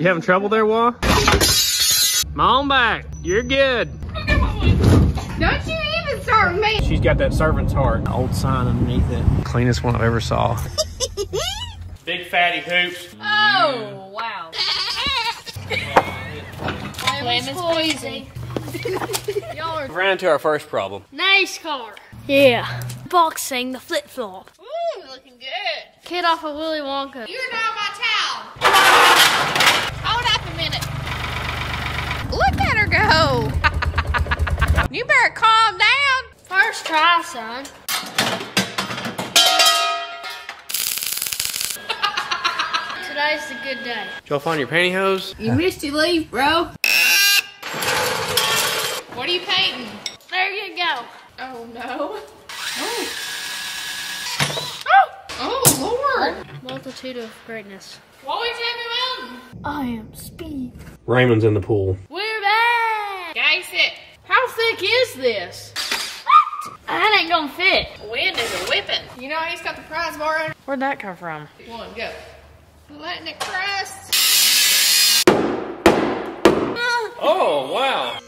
You having trouble there, Wah? Come on back. You're good. Don't you even start me. She's got that servant's heart. Old sign underneath it. Cleanest one I've ever saw. Big fatty hoops. Oh, wow. Lemon squeezy. Y'all are Ran into our first problem. nice car. Yeah. Boxing the flip flop. Ooh, looking good. Kid off of Willy Wonka. You're not my towel. Hold up a minute. Look at her go. you better calm down. First try, son. Today's the good day. Did y'all find your pantyhose? You missed your leave, bro. What are you painting? There you go. Oh no. Oh. Oh, oh Lord. Multitude of greatness. Always happy mountain. I am speed. Raymond's in the pool. We're back. Guys, it. How thick is this? That ain't gonna fit. Wind is a whipping. You know he's got the prize bar in. Where'd that come from? One, go. Letting it crust. Oh, wow.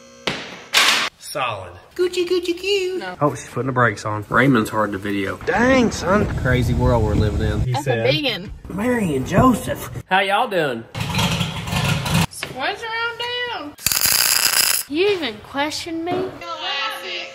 Solid. Gucci, Gucci, Q. Oh, she's putting the brakes on. Raymond's hard to video. Dang, son. Crazy world we're living in. He That's a big one. Mary and Joseph. How y'all doing? Squares around down. You even question me? Classic.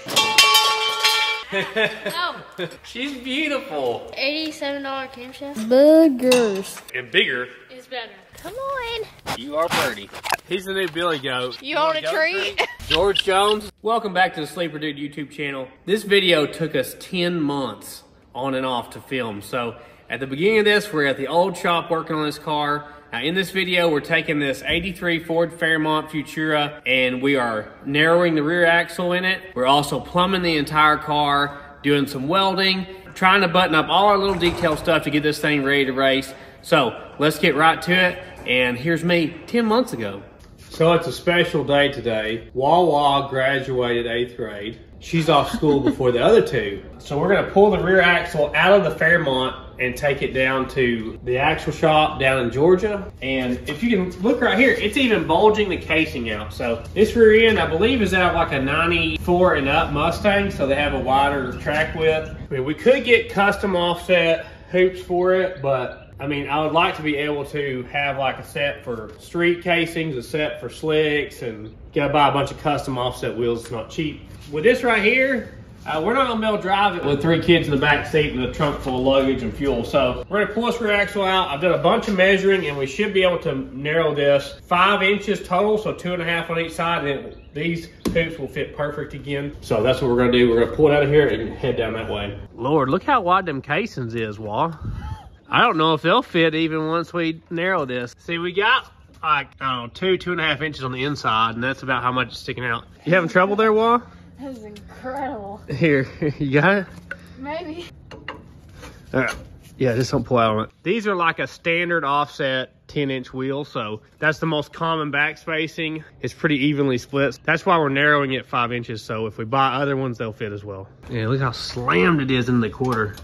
Oh, She's beautiful. $87 camshaft. Burgers. And bigger. Is better. Come on. You are pretty. He's the new Billy Goat. You want a goat treat? George Jones. Welcome back to the Sleeper Dude YouTube channel. This video took us 10 months on and off to film. So at the beginning of this, we're at the old shop working on this car. Now in this video, we're taking this 83 Ford Fairmont Futura and we are narrowing the rear axle in it. We're also plumbing the entire car, doing some welding, trying to button up all our little detail stuff to get this thing ready to race. So let's get right to it. And here's me 10 months ago. So it's a special day today. Wawa graduated eighth grade. She's off school before the other two. So we're gonna pull the rear axle out of the Fairmont and take it down to the axle shop down in Georgia. And if you can look right here, it's even bulging the casing out. So this rear end, I believe, is out like a 94 and up Mustang, so they have a wider track width. I mean, we could get custom offset hoops for it, but I mean, I would like to be able to have like a set for street casings, a set for slicks, and gotta buy a bunch of custom offset wheels. It's not cheap. With this right here, uh, we're not gonna be able to drive it with three kids in the back seat and a trunk full of luggage and fuel. So we're gonna pull this rear axle out. I've done a bunch of measuring and we should be able to narrow this five inches total, so two and a half on each side. And these hoops will fit perfect again. So that's what we're gonna do. We're gonna pull it out of here and head down that way. Lord, look how wide them casings is, Wall. I don't know if they'll fit even once we narrow this. See, we got like, I don't know, two, two and a half inches on the inside, and that's about how much is sticking out. You having trouble there, Wah? That is incredible. Here, you got it? Maybe. All right. Yeah, just don't pull out on it. These are like a standard offset 10 inch wheel. So that's the most common back spacing. It's pretty evenly split. That's why we're narrowing it five inches. So if we buy other ones, they'll fit as well. Yeah, look how slammed it is in the quarter.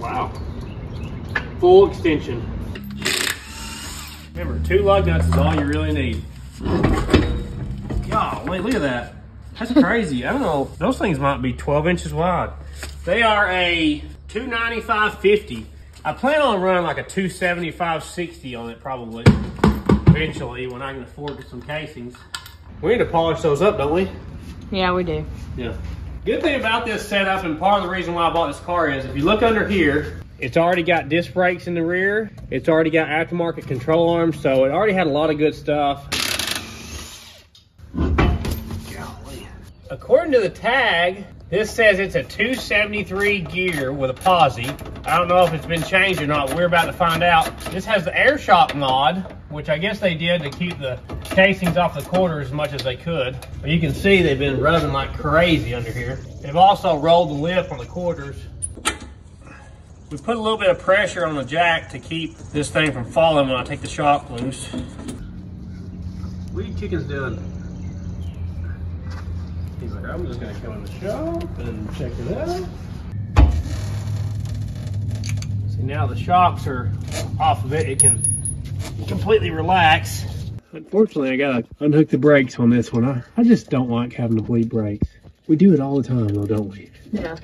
Wow. Full extension. Remember, two lug nuts is all you really need. Oh, Golly, look at that. That's crazy. I don't know. Those things might be 12 inches wide. They are a 295.50. I plan on running like a 275.60 on it probably eventually when I can afford some casings. We need to polish those up, don't we? Yeah, we do. Yeah. Good thing about this setup and part of the reason why I bought this car is if you look under here, it's already got disc brakes in the rear. It's already got aftermarket control arms, so it already had a lot of good stuff. According to the tag, this says it's a 273 gear with a posi. I don't know if it's been changed or not. We're about to find out. This has the air shock mod, which I guess they did to keep the casings off the quarter as much as they could. But you can see they've been rubbing like crazy under here. They've also rolled the lip on the quarters. We put a little bit of pressure on the jack to keep this thing from falling when I take the shock loose. What are you chickens doing? He's like, I'm just gonna come in the shop and check it out. See now the shocks are off of it. It can completely relax. Unfortunately, I gotta unhook the brakes on this one. I, I just don't like having to bleed brakes. We do it all the time though, don't we? Yeah.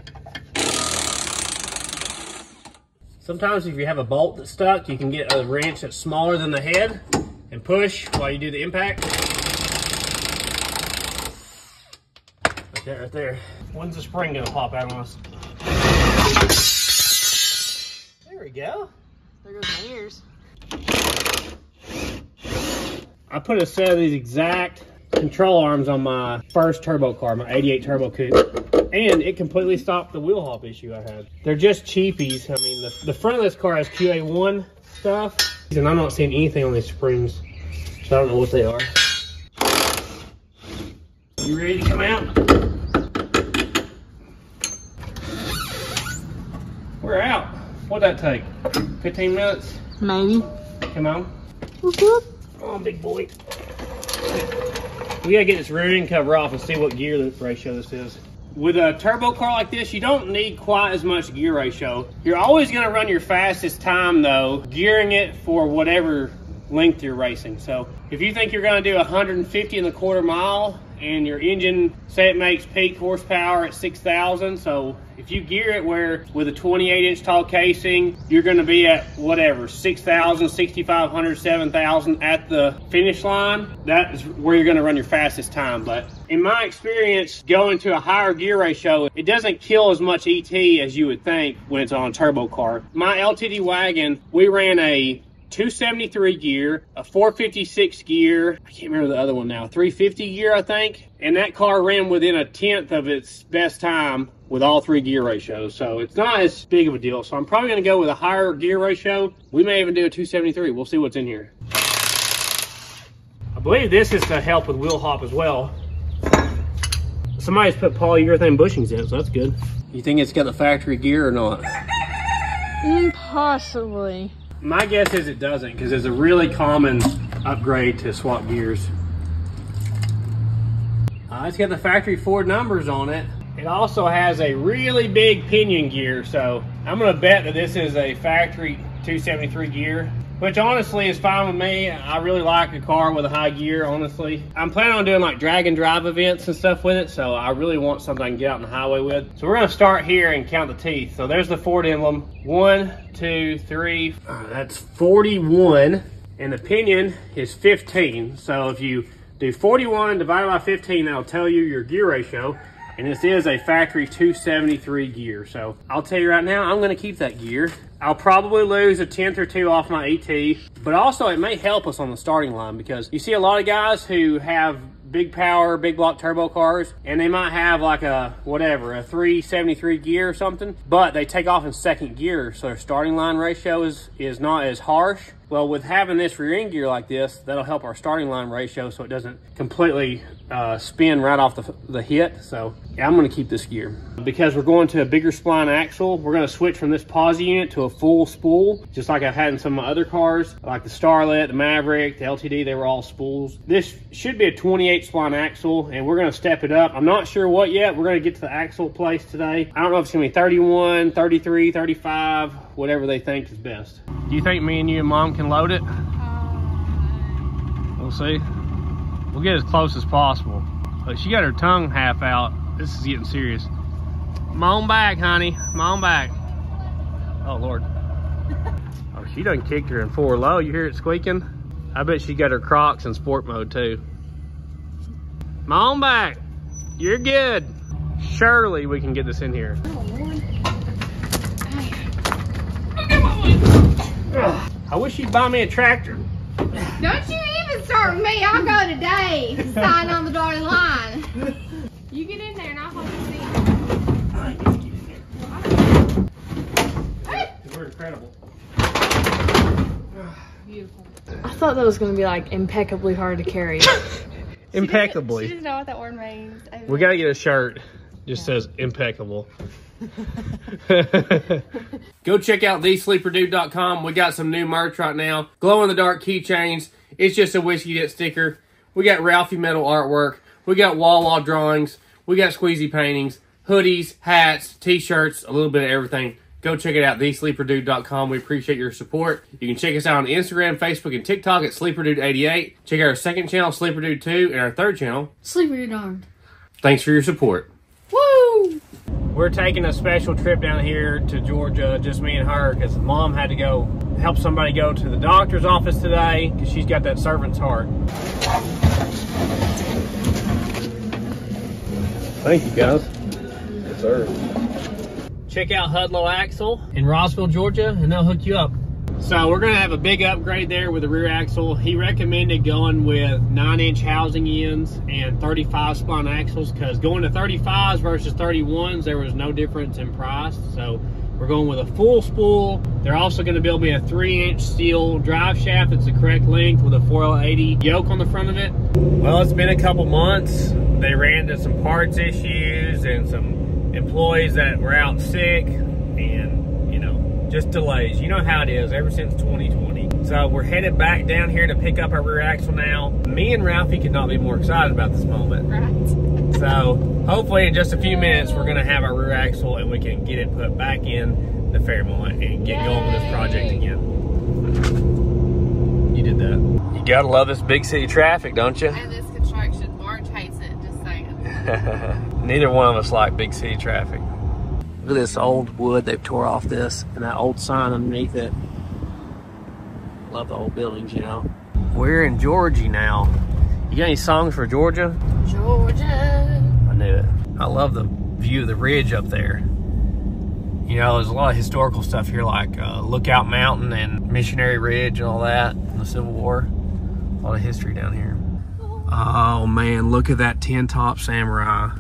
Sometimes if you have a bolt that's stuck, you can get a wrench that's smaller than the head and push while you do the impact. Right there, right there. When's the spring gonna pop out on us? There we go. There goes my ears. I put a set of these exact control arms on my first turbo car, my 88 Turbo Coupe, and it completely stopped the wheel hop issue I had. They're just cheapies. I mean, the, the front of this car has QA1 stuff, and I'm not seeing anything on these springs, so I don't know what they are. You ready to come out? We're out. What'd that take? 15 minutes? Maybe. Come on. Oh, big boy. We gotta get this rear end cover off and see what gear ratio this is. With a turbo car like this, you don't need quite as much gear ratio. You're always gonna run your fastest time though, gearing it for whatever length you're racing. So if you think you're gonna do 150 in the quarter mile and your engine, say it makes peak horsepower at 6,000. So if you gear it where with a 28 inch tall casing, you're gonna be at whatever, 6,000, 6,500, 7,000 at the finish line. That is where you're gonna run your fastest time. But in my experience, going to a higher gear ratio, it doesn't kill as much ET as you would think when it's on a turbo car. My LTD wagon, we ran a 273 gear, a 456 gear, I can't remember the other one now, 350 gear, I think. And that car ran within a tenth of its best time with all three gear ratios. So it's not as big of a deal. So I'm probably going to go with a higher gear ratio. We may even do a 273. We'll see what's in here. I believe this is to help with wheel hop as well. Somebody's put polyurethane bushings in it, so that's good. You think it's got the factory gear or not? Impossibly. My guess is it doesn't because it's a really common upgrade to swap gears. Uh, it's got the factory Ford numbers on it. It also has a really big pinion gear, so I'm gonna bet that this is a factory 273 gear, which honestly is fine with me. I really like a car with a high gear, honestly. I'm planning on doing like drag and drive events and stuff with it, so I really want something I can get out on the highway with. So we're gonna start here and count the teeth. So there's the Ford emblem. One, two, three, uh, that's 41, and the pinion is 15. So if you do 41 divided by 15, that'll tell you your gear ratio. And this is a factory 273 gear. So I'll tell you right now, I'm gonna keep that gear. I'll probably lose a tenth or two off my ET, but also it may help us on the starting line because you see a lot of guys who have big power, big block turbo cars, and they might have like a, whatever, a 373 gear or something, but they take off in second gear, so their starting line ratio is, is not as harsh. Well, with having this rear end gear like this, that'll help our starting line ratio so it doesn't completely uh, spin right off the, the hit. So yeah, I'm gonna keep this gear. Because we're going to a bigger spline axle, we're gonna switch from this posi unit to a full spool, just like I've had in some of my other cars, like the Starlet, the Maverick, the LTD, they were all spools. This should be a 28 spline axle, and we're gonna step it up. I'm not sure what yet. We're gonna get to the axle place today. I don't know if it's gonna be 31, 33, 35, whatever they think is best. Do you think me and you and mom can load it? We'll see. We'll get as close as possible. But she got her tongue half out. This is getting serious. Come on back, honey. Come on back. Oh, Lord. Oh, she done kicked her in four low. You hear it squeaking? I bet she got her Crocs in sport mode, too. Come on back. You're good. Surely we can get this in here. Oh, I wish you'd buy me a tractor. Don't you even start with me. I'll go today sign on the dotted line. You get in there and I'll hold the seat. We're incredible. Beautiful. I thought that was gonna be like impeccably hard to carry. Impeccably. She Impeccably. doesn't know what that word means. We gotta get a shirt. Just says impeccable. Go check out thesleeperdude.com. We got some new merch right now. Glow in the dark keychains. It's just a whiskey dip sticker. We got Ralphie metal artwork. We got wall wall drawings. We got squeezy paintings, hoodies, hats, t-shirts, a little bit of everything. go check it out, thesleeperdude.com. We appreciate your support. You can check us out on Instagram, Facebook, and TikTok at SleeperDude88. Check out our second channel, SleeperDude2, and our third channel. Sleeper dude armed. Thanks for your support. We're taking a special trip down here to Georgia, just me and her, because mom had to go help somebody go to the doctor's office today because she's got that servant's heart. Thank you, guys. Yes, sir. Check out Hudlow Axle in Rossville, Georgia, and they'll hook you up. So we're gonna have a big upgrade there with the rear axle. He recommended going with nine inch housing ends and 35 spline axles because going to 35s versus 31s, there was no difference in price. So we're going with a full spool. They're also gonna build me a three inch steel drive shaft that's the correct length with a 4L80 yoke on the front of it. Well, it's been a couple months. They ran into some parts issues and some employees that were out sick and, just delays. You know how it is ever since 2020. So we're headed back down here to pick up our rear axle now. Me and Ralphie could not be more excited about this moment. Right. So hopefully in just a few minutes, we're gonna have our rear axle and we can get it put back in the Fairmont and get going with this project again. You did that. You gotta love this big city traffic, don't you? And this construction, Marge hates it, just saying. Neither one of us like big city traffic. Look at this old wood they've tore off this and that old sign underneath it. Love the old buildings, you know. We're in Georgia now. You got any songs for Georgia? Georgia. I knew it. I love the view of the ridge up there. You know, there's a lot of historical stuff here like uh, Lookout Mountain and Missionary Ridge and all that in the Civil War. A lot of history down here. Oh man, look at that tin top samurai.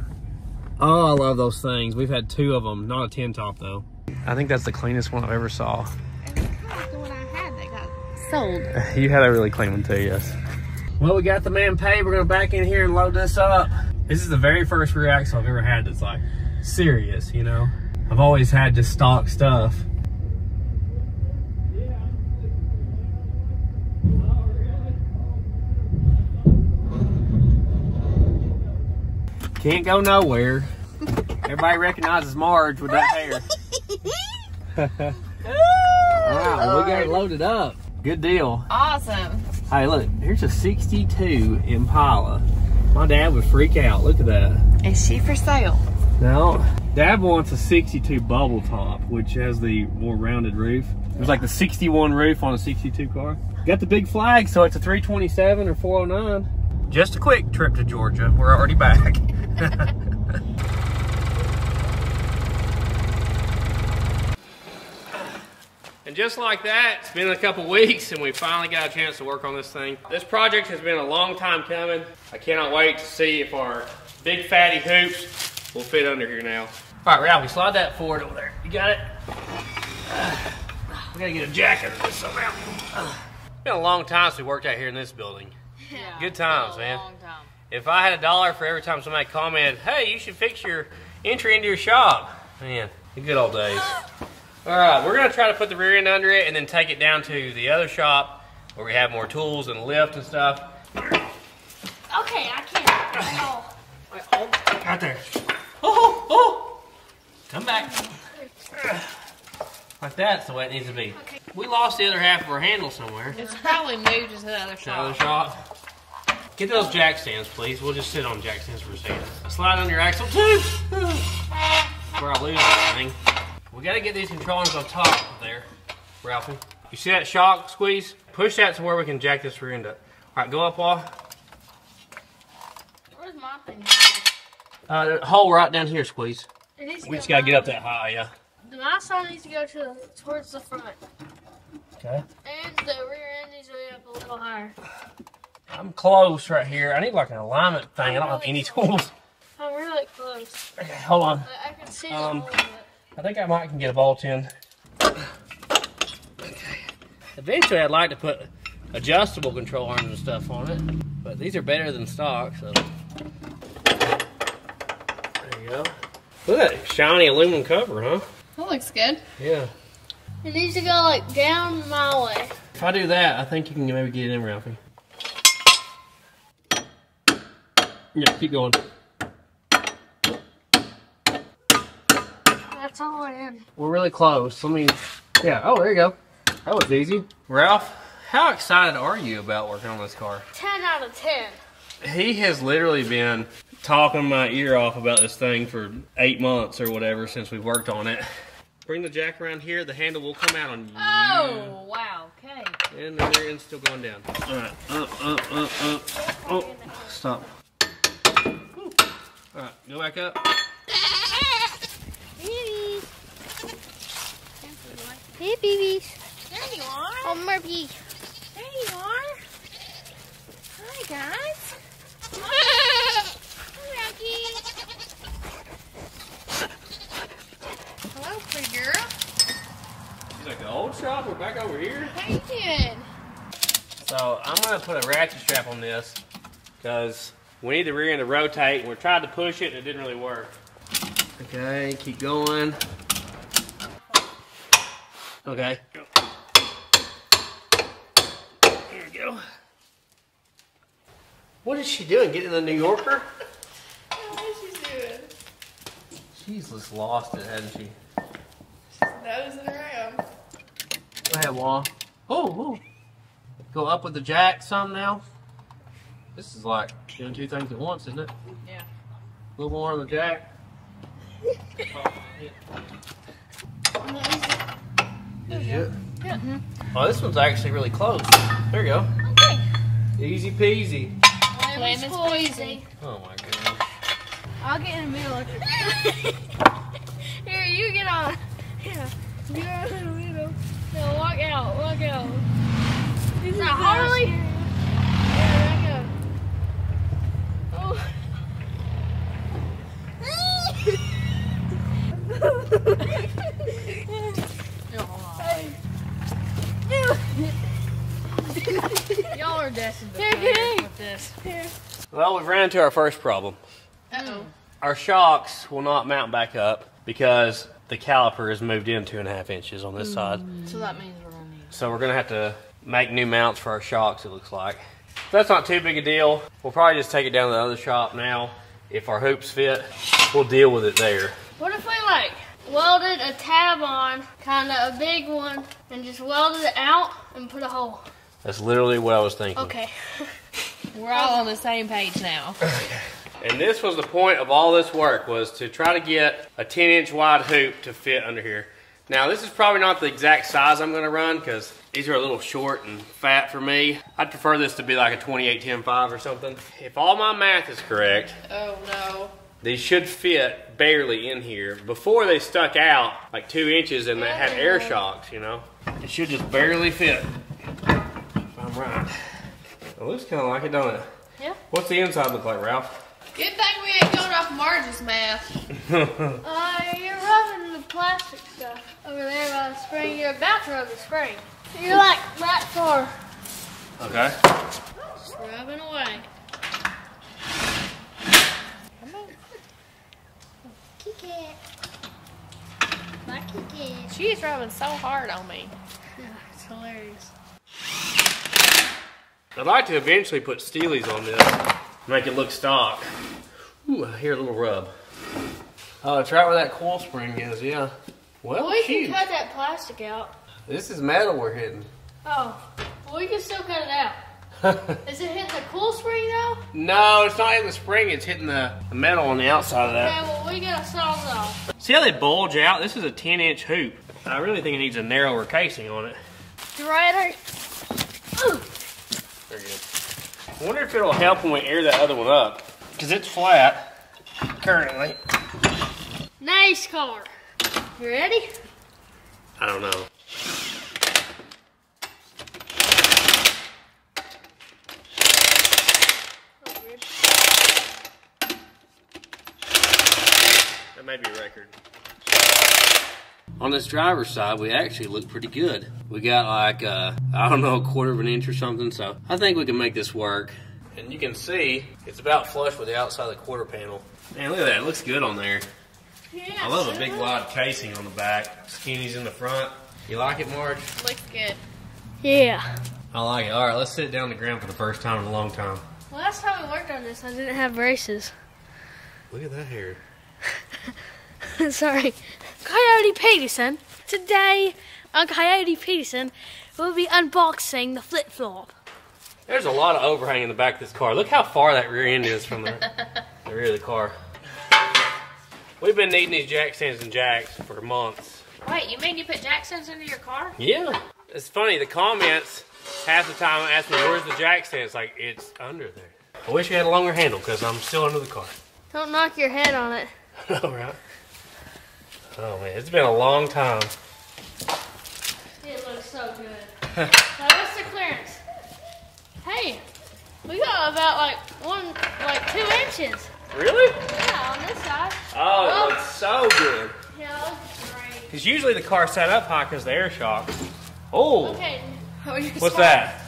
Oh, I love those things. We've had two of them, not a tin top though. I think that's the cleanest one I've ever saw. And it's kind of the one I had that got sold. You had a really clean one too, yes. Well, we got the man paid. We're gonna back in here and load this up. This is the very first rear axle I've ever had that's like serious, you know? I've always had just stock stuff. Can't go nowhere. Everybody recognizes Marge with that hair. wow, we got it loaded up. Good deal. Awesome. Hey, look, here's a 62 Impala. My dad would freak out. Look at that. Is she for sale? No, Dad wants a 62 bubble top, which has the more rounded roof. It was like the 61 roof on a 62 car. Got the big flag, so it's a 327 or 409. Just a quick trip to Georgia. We're already back. And just like that, it's been a couple weeks and we finally got a chance to work on this thing. This project has been a long time coming. I cannot wait to see if our big fatty hoops will fit under here now. All right, Ralphie, slide that forward over there. You got it? We gotta get a jacket of this somehow. It's been a long time since we worked out here in this building. Yeah. Good times, man. Long time. If I had a dollar for every time somebody commented, hey, you should fix your entry into your shop. Man, the good old days. All right, we're gonna try to put the rear end under it and then take it down to the other shop where we have more tools and lift and stuff. Okay, I can't. Oh. Oh, right there. Oh, oh, oh. come back. Like that's the way it needs to be. We lost the other half of our handle somewhere. It's probably moved to the other Is that other shop. shop? Get those jack stands, please. We'll just sit on jack stands for a second. Slide on your axle too. Where I lose this thing. We gotta get these controllers on top there, Ralphie. You see that shock squeeze? Push that to where we can jack this rear end up. All right, go up, Wall. Where's my thing? Uh, hole right down here, squeeze. It needs to We just gotta get up that high, yeah. The my side needs to go to towards the front, Okay. and the rear end needs to be up a little higher. I'm close right here. I need like an alignment thing. I don't have any tools. I'm really close. Okay, hold on. I, I can see Um, a little bit. I think I might can get a bolt in. Okay. Eventually, I'd like to put adjustable control arms and stuff on it, but these are better than stock, so. There you go. Look at that shiny aluminum cover, huh? That looks good. Yeah. It needs to go like down my way. If I do that, I think you can maybe get it in, Ralphie. Yeah, keep going. I it's all the way in. We're really close. Let me. Yeah. Oh, there you go. That was easy. Ralph, how excited are you about working on this car? 10 out of 10. He has literally been talking my ear off about this thing for eight months or whatever since we worked on it. Bring the jack around here. The handle will come out on you. Oh, wow. Okay. And the rear end's still going down. All right. Up, up, up, up. Oh, stop. All right. Go back up. Babies. Hey, babies. There you are. Oh, Murphy. There you are. Hi, guys. Hi, Rocky. Hello, pretty girl. She's like, the old shop? We're back over here? How you doing? So I'm gonna put a ratchet strap on this because we need the rear end to rotate and we tried to push it and it didn't really work. Okay, keep going. Okay. Here we go. What is she doing? Getting a New Yorker? What is she doing? She's just lost it, hasn't she? Nosing around. Go ahead, Wall. Oh, oh. Go up with the jack some now. This is like doing two things at once, isn't it? Yeah. A little more on the jack. Yeah. Oh, this one's actually really close. There you go. Okay. Easy peasy. Lemon squeezy. Oh my goodness. I'll get in the middle. Here, you get on. Yeah. Get in the middle. No, walk out. Walk out. Is that Harley? Yeah, back up. Y'all are destined to Here, fail here. with this. Well, we've ran into our first problem. Uh-oh. Our shocks will not mount back up because the caliper has moved in two and a half inches on this mm. side. So that means we're gonna need. So we're gonna have to make new mounts for our shocks, it looks like. That's not too big a deal. We'll probably just take it down to the other shop now. If our hoops fit, we'll deal with it there. What if we like welded a tab on, kind of a big one, and just welded it out and put a hole? That's literally what I was thinking. Okay. We're all on the same page now. And this was the point of all this work was to try to get a 10 inch wide hoop to fit under here. Now this is probably not the exact size I'm gonna run because these are a little short and fat for me. I'd prefer this to be like a 28 10 5 or something. If all my math is correct, Oh no. these should fit barely in here. Before they stuck out like two inches and they had air shocks, you know. It should just barely fit. If I'm right. It looks kind of like it, don't it? Yeah. What's the inside look like, Ralph? Good thing we ain't going off Marge's math. Uh, you're rubbing the plastic stuff over there by the spring. You're about to rub the spring. You're like that far. Okay. Just rubbing away. Kick it. My kick it. She's rubbing so hard on me. It's hilarious. I'd like to eventually put Steelies on this, make it look stock. Ooh, I hear a little rub. Oh, it's right where that coil spring is, yeah. Well, We shoot. can cut that plastic out. This is metal we're hitting. Oh, well, we can still cut it out. Is it hitting the cool spring though? no, it's not hitting the spring, it's hitting the, the metal on the outside of that. Okay, that. well, we gotta solve it off. See how they bulge out? This is a 10 inch hoop. I really think it needs a narrower casing on it. Right Ooh. Very good. I wonder if it'll help when we air that other one up. Because it's flat currently. Nice car. You ready? I don't know. That may be a record. On this driver's side, we actually look pretty good. We got like, uh, I don't know, a quarter of an inch or something, so I think we can make this work. And you can see, it's about flush with the outside of the quarter panel. Man, look at that, it looks good on there. Yeah, I love a big wide casing on the back, skinnies in the front. You like it, Marge? Looks good. Yeah. I like it. All right, let's sit down the ground for the first time in a long time. Last time we worked on this, I didn't have braces. Look at that hair. Sorry. Coyote Peterson. Today on Coyote Peterson, we'll be unboxing the flip flop. There's a lot of overhang in the back of this car. Look how far that rear end is from the, the rear of the car. We've been needing these jack stands and jacks for months. Wait, you mean you put Jacksons into your car? Yeah. It's funny, the comments half the time ask me, where's the jack stand? It's like, it's under there. I wish you had a longer handle because I'm still under the car. Don't knock your head on it. All right. Oh man, it's been a long time. It looks so good. now what's the clearance? Hey, we got about like one, like two inches. Really? Yeah, on this side. Oh, Oh. it looks so good. Yeah, that looks great. Because usually the car's set up high because the air shock. Oh, Okay. Oh, what's that?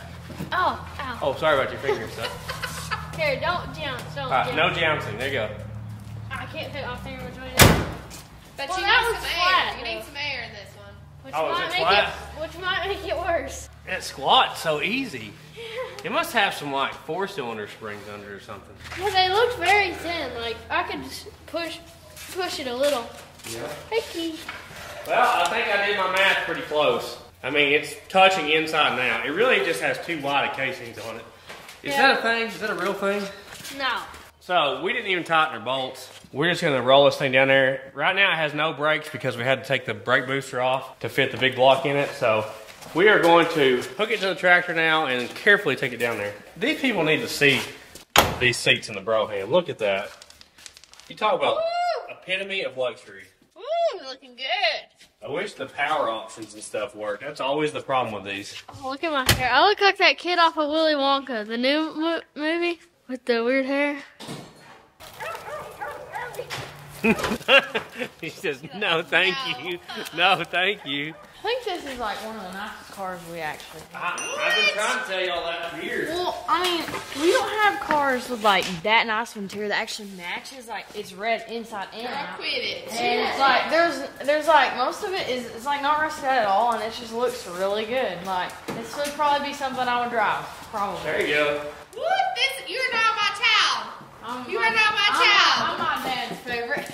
Oh, ow. Oh, sorry about your fingers. son. Here, don't jump. Don't All right, jump. no jouncing. There you go. I can't fit my finger between it. But Well, you that need was some flat, air. You need some air in this one. Which Oh, might make it which might make it worse. That squat's so easy. It must have some like four cylinder springs under or something. Well, they looked very thin. Like I could just push push it a little. Yeah. Hickey. Well, I think I did my math pretty close. I mean, it's touching inside now. It really just has two wide of casings on it. Is Yeah. that a thing? Is that a real thing? No. So we didn't even tighten our bolts. We're just gonna roll this thing down there. Right now it has no brakes because we had to take the brake booster off to fit the big block in it. So we are going to hook it to the tractor now and carefully take it down there. These people need to see these seats in the Brougham. Look at that. You talk about Woo! epitome of luxury. Ooh, looking good. I wish the power options and stuff worked. That's always the problem with these. Oh, look at my hair. I look like that kid off of Willy Wonka, the new movie with the weird hair. he says, no, thank you. No, thank you. I think this is like one of the nicest cars we actually have. I, I've been trying to tell y'all that for years. Well, I mean, we don't have cars with like that nice interior that actually matches. Like it's red inside and Girl, out. quit it. And it's like there's there's like most of it is it's like not rusted at all, and it just looks really good. Like this would probably be something I would drive, probably. There you go. What? This, you're not my child. You are not my I'm- child. I'm my dad's favorite.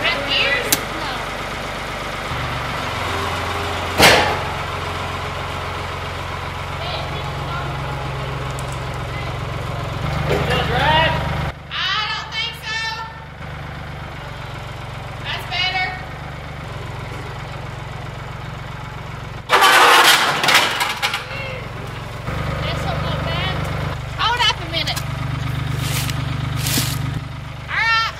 Red ears? I don't think so. That's better. That's something like that. Hold up a minute. All right.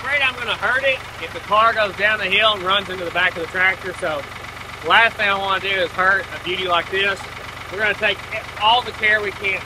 afraid I'm going to hurt it if the car goes down the hill and runs into the back of the tractor. So, last thing I want to do is hurt a beauty like this. We're going to take all the care we can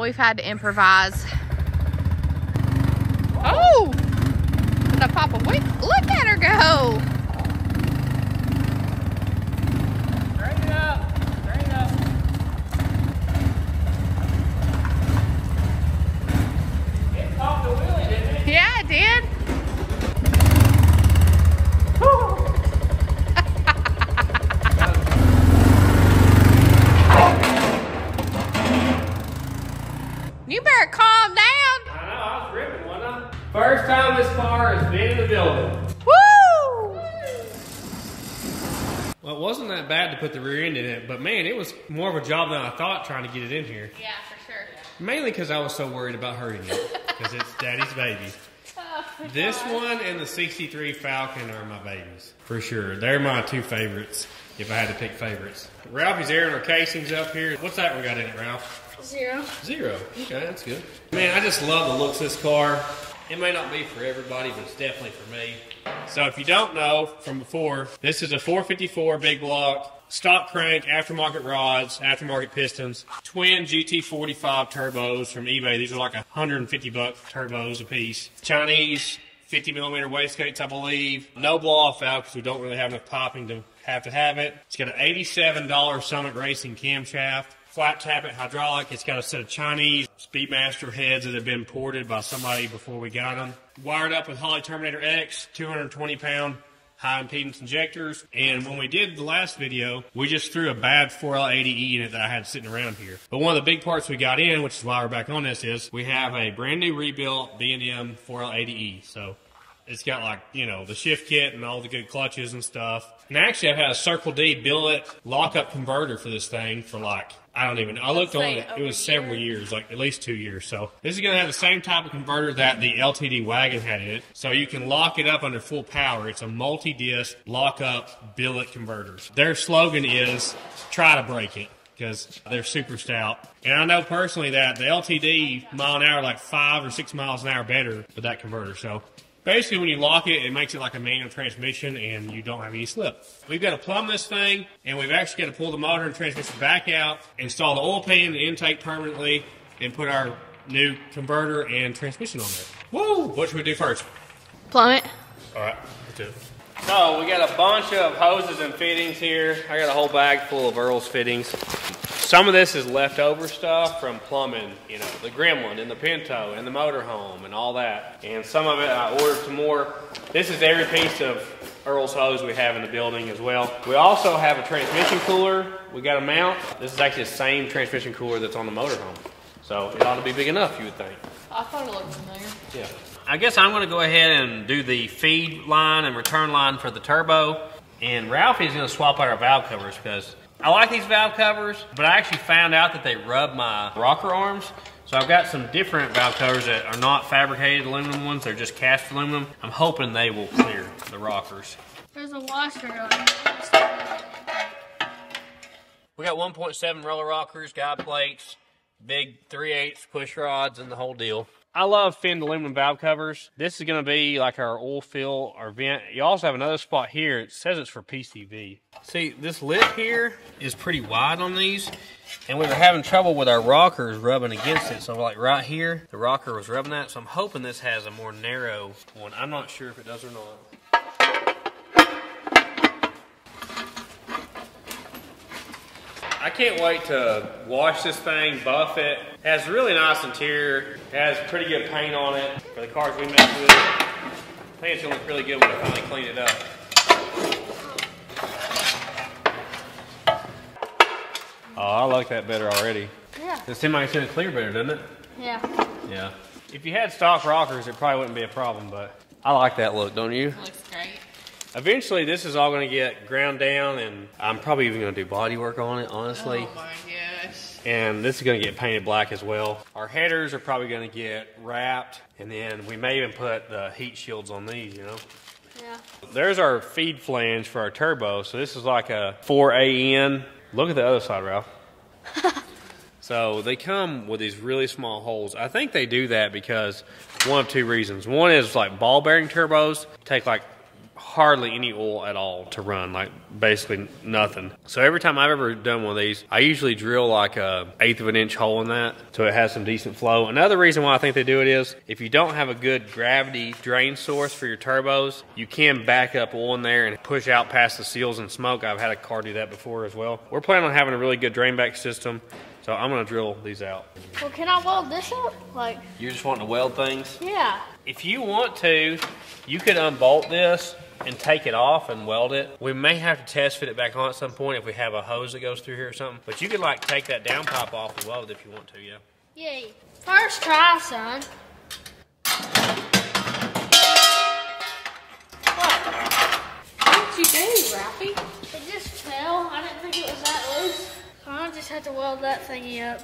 we've had to improvise. Oh! The Papa, wait, look at her go! Straighten it up. Straighten it up. It popped a wheelie, didn't it? Yeah, I did. you better calm down. I know, I was ripping, wasn't I? First time this car has been in the building. Woo! Well, it wasn't that bad to put the rear end in it, but man, it was more job than I thought trying to get it in here. Yeah, for sure. Mainly because I was so worried about hurting it, because it's daddy's baby. Oh, This one and the 63 Falcon are my babies, for sure. They're my two favorites, if I had to pick favorites. Ralphie's airing our casings up here. What's that we got in it, Ralph? Zero. Zero. Okay, that's good. Man, I just love the looks of this car. It may not be for everybody, but it's definitely for me. So if you don't know from before, this is a 454 big block, stock crank, aftermarket rods, aftermarket pistons, twin GT45 turbos from eBay. These are like 150 buck turbos a piece. Chinese 50 millimeter wastegates, I believe. No blow off valve because we don't really have enough popping to have to have it. It's got an $87 Summit Racing camshaft flat tappet hydraulic. It's got a set of Chinese Speedmaster heads that have been ported by somebody before we got them. Wired up with Holley Terminator X, 220 pound high impedance injectors. And when we did the last video, we just threw a bad 4L80E in it that I had sitting around here. But one of the big parts we got in, which is why we're back on this, is we have a brand new rebuilt B&M 4L80E. So it's got like, you know, the shift kit and all the good clutches and stuff. And actually I've had a Circle D billet lockup converter for this thing for like, I don't even, I looked on it, it was several years, like at least two years. So this is going to have the same type of converter that the LTD wagon had in it. So you can lock it up under full power. It's a multi-disc lock-up billet converter. Their slogan is, try to break it because they're super stout. And I know personally that the LTD mile an hour like five or six miles an hour better with that converter. So basically, when you lock it, it makes it like a manual transmission, and you don't have any slip. We've got to plumb this thing, and we've actually got to pull the motor and transmission back out, install the oil pan and intake permanently, and put our new converter and transmission on there. Woo! What should we do first? Plumb it. All right, let's do it. So we got a bunch of hoses and fittings here. I got a whole bag full of Earl's fittings. Some of this is leftover stuff from plumbing, you know, the Gremlin and the Pinto and the motorhome and all that. And some of it I ordered some more. This is every piece of Earl's hose we have in the building as well. We also have a transmission cooler we got to mount. This is actually the same transmission cooler that's on the motorhome. So it ought to be big enough, you would think. I thought it looked familiar. Yeah. I guess I'm going to go ahead and do the feed line and return line for the turbo. And Ralphie's going to swap out our valve covers because I like these valve covers, but I actually found out that they rub my rocker arms. So I've got some different valve covers that are not fabricated aluminum ones. They're just cast aluminum. I'm hoping they will clear the rockers. There's a washer on it. We got 1.7 roller rockers, guide plates, big 3 8 push rods, and the whole deal. I love finned aluminum valve covers. This is going to be like our oil fill, our vent. You also have another spot here. It says it's for PCV. See, this lip here is pretty wide on these, and we were having trouble with our rockers rubbing against it. So, like right here, the rocker was rubbing that. So, I'm hoping this has a more narrow one. I'm not sure if it does or not. I can't wait to wash this thing, buff it. It has a really nice interior. Has pretty good paint on it for the cars we mess with. I think it's gonna look really good when I finally clean it up. Oh, I like that better already. Yeah. The semi's gonna clear better, doesn't it? Yeah. Yeah. If you had stock rockers, it probably wouldn't be a problem, but I like that look, don't you? Looks great. Eventually, this is all gonna get ground down, and I'm probably even gonna do body work on it, honestly. Oh my gosh. and this is going to get painted black as well. Our headers are probably going to get wrapped, and then we may even put the heat shields on these, you know. Yeah. There's our feed flange for our turbo. So this is like a 4AN. Look at the other side, Ralph. so they come with these really small holes. I think they do that because one of two reasons. One is like ball bearing turbos take like hardly any oil at all to run, like basically nothing. So every time I've ever done one of these, I usually drill like a eighth of an inch hole in that so it has some decent flow. Another reason why I think they do it is if you don't have a good gravity drain source for your turbos, you can back up oil in there and push out past the seals and smoke. I've had a car do that before as well. We're planning on having a really good drain back system. So I'm gonna drill these out. Well, can I weld this up? Like, You're just wanting to weld things? yeah. If you want to, you could unbolt this and take it off and weld it. We may have to test fit it back on at some point if we have a hose that goes through here or something. But you could like take that down pipe off and weld it if you want to, yeah. Yay. First try, son. What did you do, Ralphie? It just fell. I didn't think it was that loose. So I just had to weld that thingy up.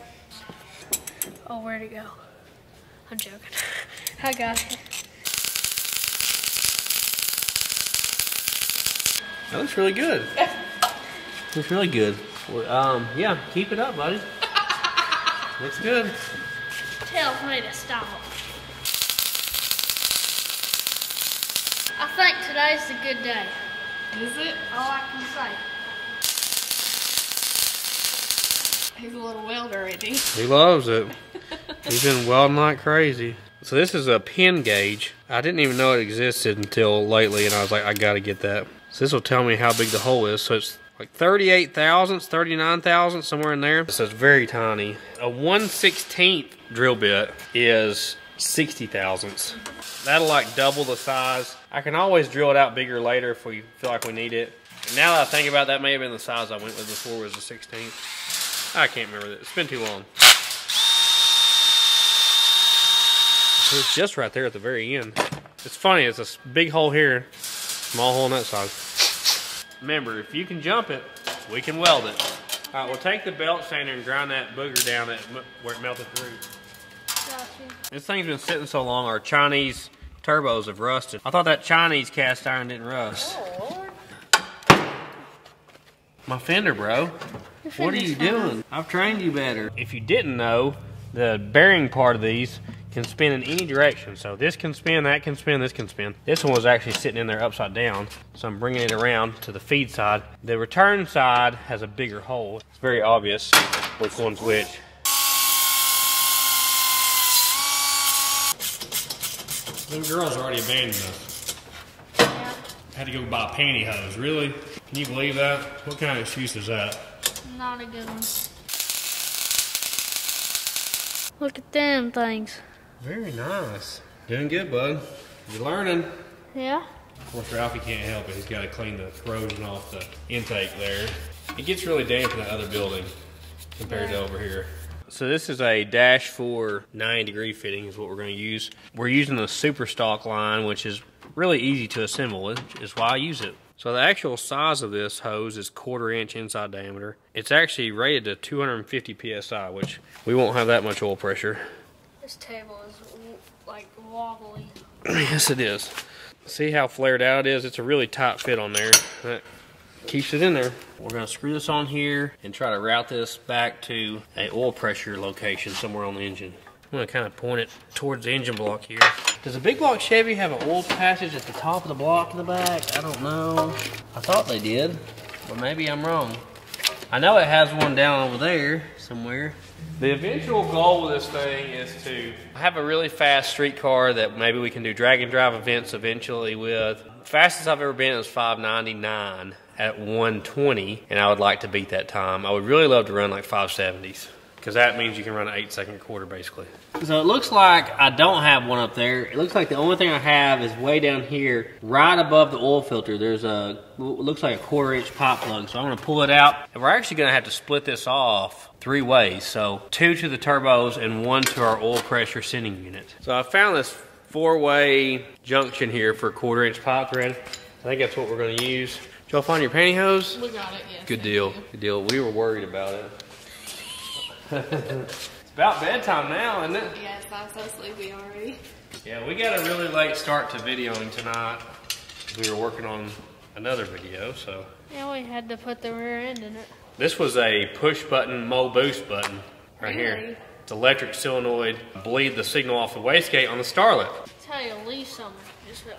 Oh, where'd it go? I'm joking. I got it. That looks really good. looks really good. Well, um, yeah, keep it up, buddy. looks good. Tells me to stop. I think today's a good day. Is it? All I can say. He's a little welder, isn't he? He loves it. He's been welding like crazy. So this is a pin gauge. I didn't even know it existed until lately, and I was like, I gotta get that. So this will tell me how big the hole is. So it's like 38 thousandths, 39 thousandths, somewhere in there. So it's very tiny. A 1 16th drill bit is 60 thousandths. That'll like double the size. I can always drill it out bigger later if we feel like we need it. Now that I think about that, may have been the size I went with before was a 16th. I can't remember that. It's been too long. It's just right there at the very end. It's funny, it's a big hole here, small hole on that side. Remember, if you can jump it, we can weld it. All right, we'll take the belt sander and grind that booger down at where it melted through. Got you. This thing's been sitting so long, our Chinese turbos have rusted. I thought that Chinese cast iron didn't rust. Oh. My fender, bro. What are you doing? I've trained you better. If you didn't know, the bearing part of these can spin in any direction. So this can spin, that can spin, this can spin. This one was actually sitting in there upside down. So I'm bringing it around to the feed side. The return side has a bigger hole. It's very obvious which one's which. Them girls already abandoned us. Yeah. Had to go buy pantyhose. Really? Can you believe that? What kind of excuse is that? Not a good one. Look at them things. Very nice. Doing good, bud. You're learning. Yeah. Of course, Ralphie can't help it. He's got to clean the corrosion off the intake there. It gets really damp in that other building compared to over here. So this is a Dash 4 9 degree fitting is what we're going to use. We're using the Super Stock line, which is really easy to assemble, which is why I use it. So the actual size of this hose is quarter inch inside diameter. It's actually rated to 250 psi, which we won't have that much oil pressure. This table is like wobbly. Yes, it is. See how flared out it is? It's a really tight fit on there. That keeps it in there. We're gonna screw this on here and try to route this back to a oil pressure location somewhere on the engine. I'm gonna kind of point it towards the engine block here. Does a big block Chevy have an oil passage at the top of the block in the back? I don't know. I thought they did, but maybe I'm wrong. I know it has one down over there somewhere. The eventual goal of this thing is to have a really fast street car that maybe we can do drag and drive events eventually with. Fastest I've ever been is 599 at 120, and I would like to beat that time. I would really love to run like 570s because that means you can run an eight second quarter basically. So it looks like I don't have one up there. It looks like the only thing I have is way down here, right above the oil filter. There's a, looks like a quarter inch pop plug. So I'm gonna pull it out. And we're actually gonna have to split this off three ways. So two to the turbos and one to our oil pressure sending unit. So I found this four way junction here for a quarter inch pipe thread. I think that's what we're gonna use. Did y'all find your pantyhose? We got it, yes. Good deal. Good deal. We were worried about it. it's about bedtime now, isn't it? Yes, I'm so sleepy already. Yeah, we got a really late start to videoing tonight. We were working on another video, so. Yeah, we had to put the rear end in it. This was a push button, mo boost button right here. It's electric solenoid, bleed the signal off the wastegate on the Starlet. Tell you, leave something. Just went,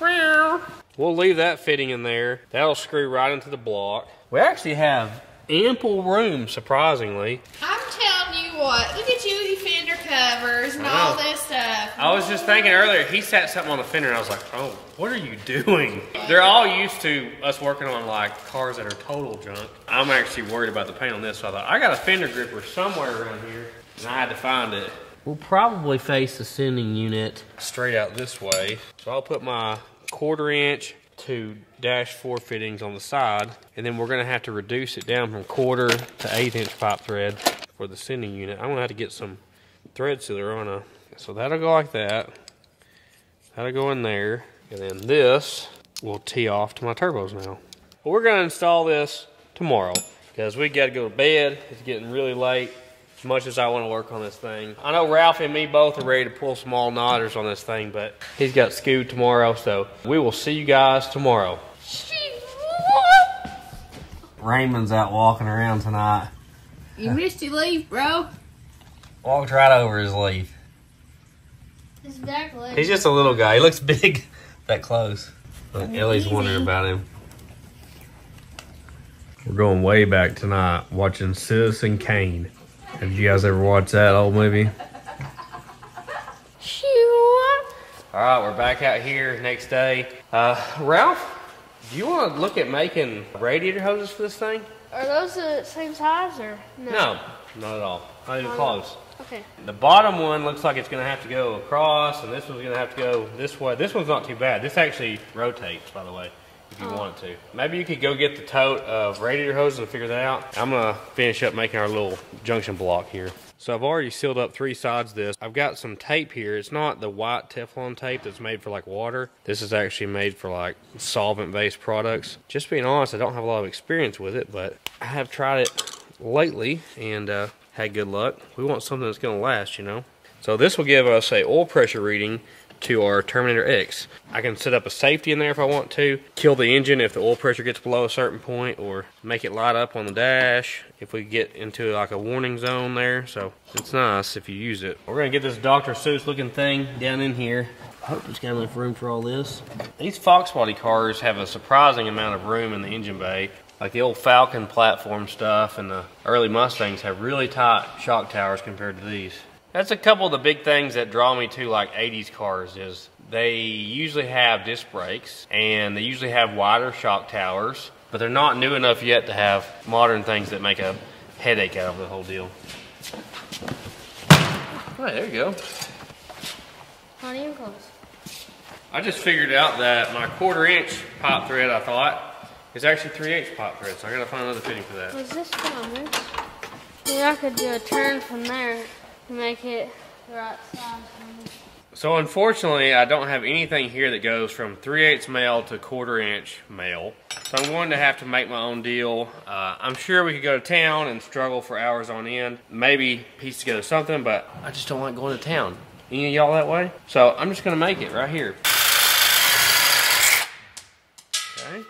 "Meow." We'll leave that fitting in there. That'll screw right into the block. We actually have ample room, surprisingly. I'm telling you what, look at you with your fender covers and all this stuff. I was just thinking earlier, he sat something on the fender and I was like, oh, what are you doing? They're all used to us working on like cars that are total junk. I'm actually worried about the paint on this, so I thought, I got a fender gripper somewhere around here and I had to find it. We'll probably face the sending unit straight out this way. So I'll put my quarter inch to dash four fittings on the side and then we're gonna have to reduce it down from quarter to eighth inch pipe thread for the sending unit. I'm gonna have to get some thread sealer on a so that'll go like that that'll go in there and then this will tee off to my turbos now we're gonna install this tomorrow because we gotta go to bed. It's getting really late. As much as I want to work on this thing, I know Ralph and me both are ready to pull small knotters on this thing, but he's got scoot tomorrow, so we will see you guys tomorrow. Raymond's out walking around tonight. You missed your leaf, bro. Walked right over his leaf. Exactly. He's just a little guy. He looks big that close. But Ellie's wondering about him. We're going way back tonight watching Citizen Kane. Have you guys ever watched that old movie? All right, we're back out here next day. Uh, Ralph, do you want to look at making radiator hoses for this thing? Are those the same size or no? No, not at all. Not even um, close. Okay. The bottom one looks like it's going to have to go across, and this one's going to have to go this way. This one's not too bad. This actually rotates, by the way, if you oh. want it to. Maybe you could go get the tote of radiator hoses and figure that out. I'm going to finish up making our little junction block here. So I've already sealed up three sides of this. I've got some tape here. It's not the white Teflon tape that's made for like water. This is actually made for like solvent-based products. Just being honest, I don't have a lot of experience with it, but I have tried it lately and uh, had good luck. We want something that's going to last, you know. So this will give us a oil pressure reading to our Terminator X. I can set up a safety in there if I want to, kill the engine if the oil pressure gets below a certain point, or make it light up on the dash if we get into like a warning zone there. So it's nice if you use it. We're gonna get this Dr. Seuss looking thing down in here. I hope there's got enough room for all this. These Fox body cars have a surprising amount of room in the engine bay. Like the old Falcon platform stuff and the early Mustangs have really tight shock towers compared to these. That's a couple of the big things that draw me to like 80s cars is they usually have disc brakes and they usually have wider shock towers, but they're not new enough yet to have modern things that make a headache out of the whole deal. All right, there you go. Not even close. I just figured out that my quarter inch pipe thread I thought is actually 3 8 pipe thread, so I gotta find another fitting for that. Was this one this? Maybe I could do a turn from there to make it the right size for me. So unfortunately, I don't have anything here that goes from 3 8 male to quarter inch male. So I'm going to have to make my own deal. Uh, I'm sure we could go to town and struggle for hours on end. Maybe piece together something, but I just don't like going to town. Any of y'all that way? So I'm just gonna make it right here. Okay.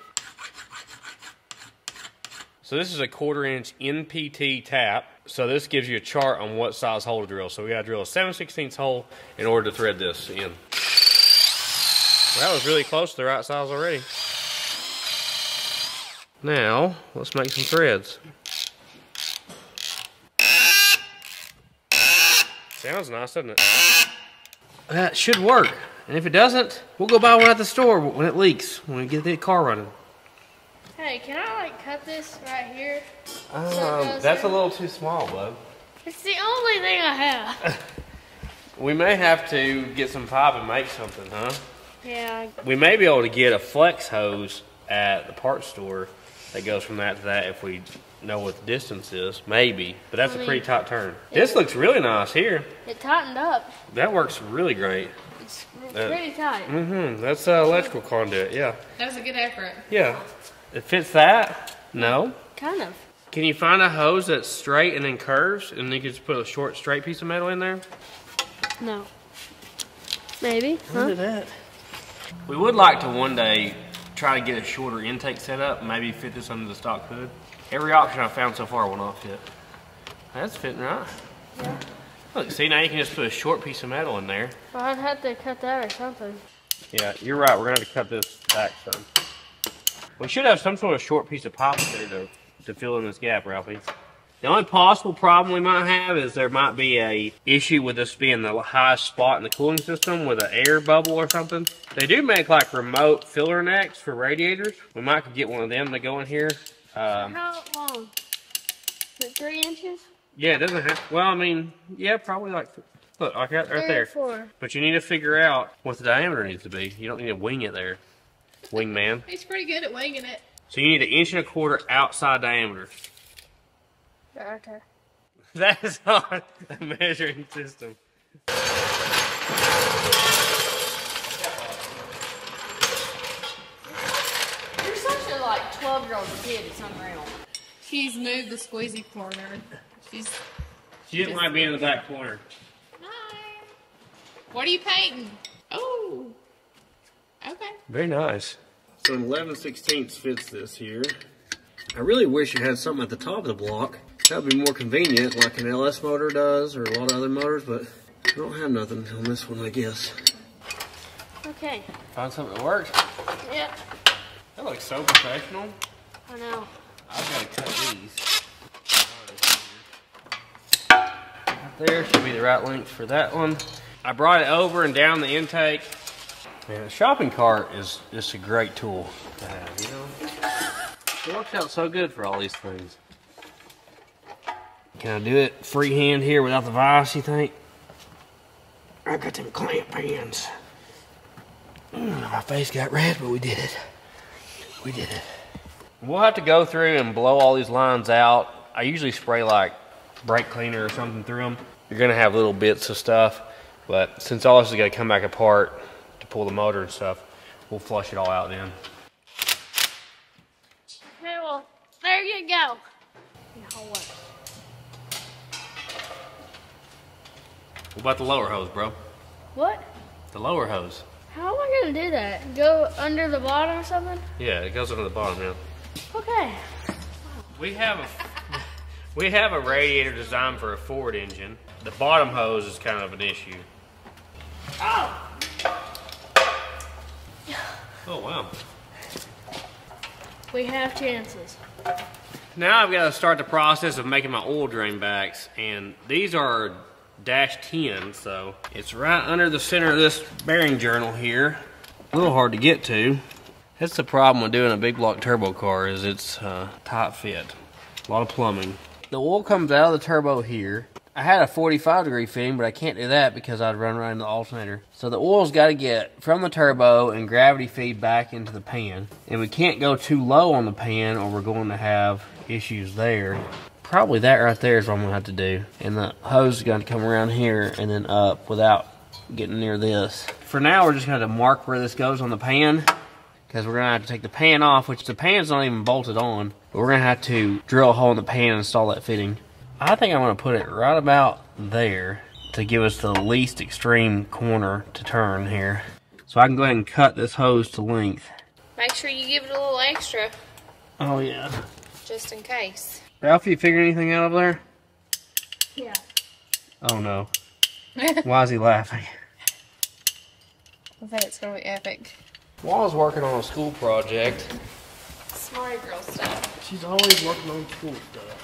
So this is a quarter inch NPT tap. So this gives you a chart on what size hole to drill. So we gotta drill a 7 16 hole in order to thread this in. Well, that was really close to the right size already. Now, let's make some threads. Sounds nice, doesn't it? That should work. And if it doesn't, we'll go buy one at the store when it leaks, when we get the car running. Hey, can I like cut this right here? Um, goes that's a little too small, bud. It's the only thing I have. We may have to get some pipe and make something, huh? yeah. We may be able to get a flex hose at the parts store that goes from that to that if we know what the distance is. Maybe. But that's I a pretty tight turn. This looks really nice here. It tightened up. That works really great. It's Uh, pretty tight. Mm-hmm. That's uh, electrical conduit, yeah. That was a good effort. Yeah. It fits that? No. Kind of. Can you find a hose that's straight and then curves and then you can just put a short straight piece of metal in there? No. Maybe. Huh? at that. We would like to one day try to get a shorter intake set up, maybe fit this under the stock hood. Every option I've found so far will not fit. That's fitting right. Look, see now you can just put a short piece of metal in there. Well, I'd have to cut that or something. Yeah, you're right. We're gonna have to cut this back some. We should have some sort of short piece of pipe there to, to fill in this gap, Ralphie. The only possible problem we might have is there might be a issue with this being the highest spot in the cooling system with an air bubble or something. They do make like remote filler necks for radiators. We might could get one of them to go in here. Um, How long? Three inches? yeah, it doesn't have. Well, I mean, yeah, probably like look like right, right there. four. But you need to figure out what the diameter needs to be. You don't need to wing it there, wingman. He's pretty good at winging it. So you need an inch and a quarter outside diameter. Right there. That is not a measuring system. You're such a like 12 year girl's a kid. It's unreal. She's moved the squeezy corner. She's. She didn't like being in the back corner. Hi. What are you painting? Oh. Okay. Very nice. So an 11 16 fits this here. I really wish it had something at the top of the block. That would be more convenient, like an LS motor does, or a lot of other motors, but I don't have nothing on this one, I guess. Okay. Found something that works. Yeah. That looks so professional. I know. I've got to cut these. Right there should be the right length for that one. I brought it over and down the intake. Man, a shopping cart is just a great tool to have, you know? It works out so good for all these things. Can I do it freehand here without the vise, you think? I got them clamp hands. Mm, my face got red, but we did it. We did it. We'll have to go through and blow all these lines out. I usually spray like brake cleaner or something through them. You're gonna have little bits of stuff, but since all this is gonna come back apart pull the motor and stuff, we'll flush it all out then. Okay, well, there you go. Now what? What about the lower hose, bro? What? The lower hose. How am I gonna do that? Go under the bottom or something? Yeah, it goes under the bottom now. Okay. We have a we have a radiator designed for a Ford engine. The bottom hose is kind of an issue. Oh wow. We have chances. Now I've got to start the process of making my oil drain backs, and these are dash 10, so it's right under the center of this bearing journal here. A little hard to get to. That's the problem with doing a big block turbo car is it's uh, tight fit. A lot of plumbing. The oil comes out of the turbo here. I had a 45 degree fitting, but I can't do that because I'd run right into the alternator. So the oil's got to get from the turbo and gravity feed back into the pan. And we can't go too low on the pan or we're going to have issues there. Probably that right there is what I'm going to have to do. And the hose is going to come around here and then up without getting near this. For now, we're just going to mark where this goes on the pan because we're going to have to take the pan off, which the pan's not even bolted on. But we're going to have to drill a hole in the pan and install that fitting. I think I'm going to put it right about there to give us the least extreme corner to turn here. So I can go ahead and cut this hose to length. Make sure you give it a little extra, Oh yeah. just in case. Ralph, you figure anything out over there? Yeah. Oh no. Why is he laughing? I think it's gonna be epic. While I was working on a school project, Smart girl stuff. she's always working on school stuff.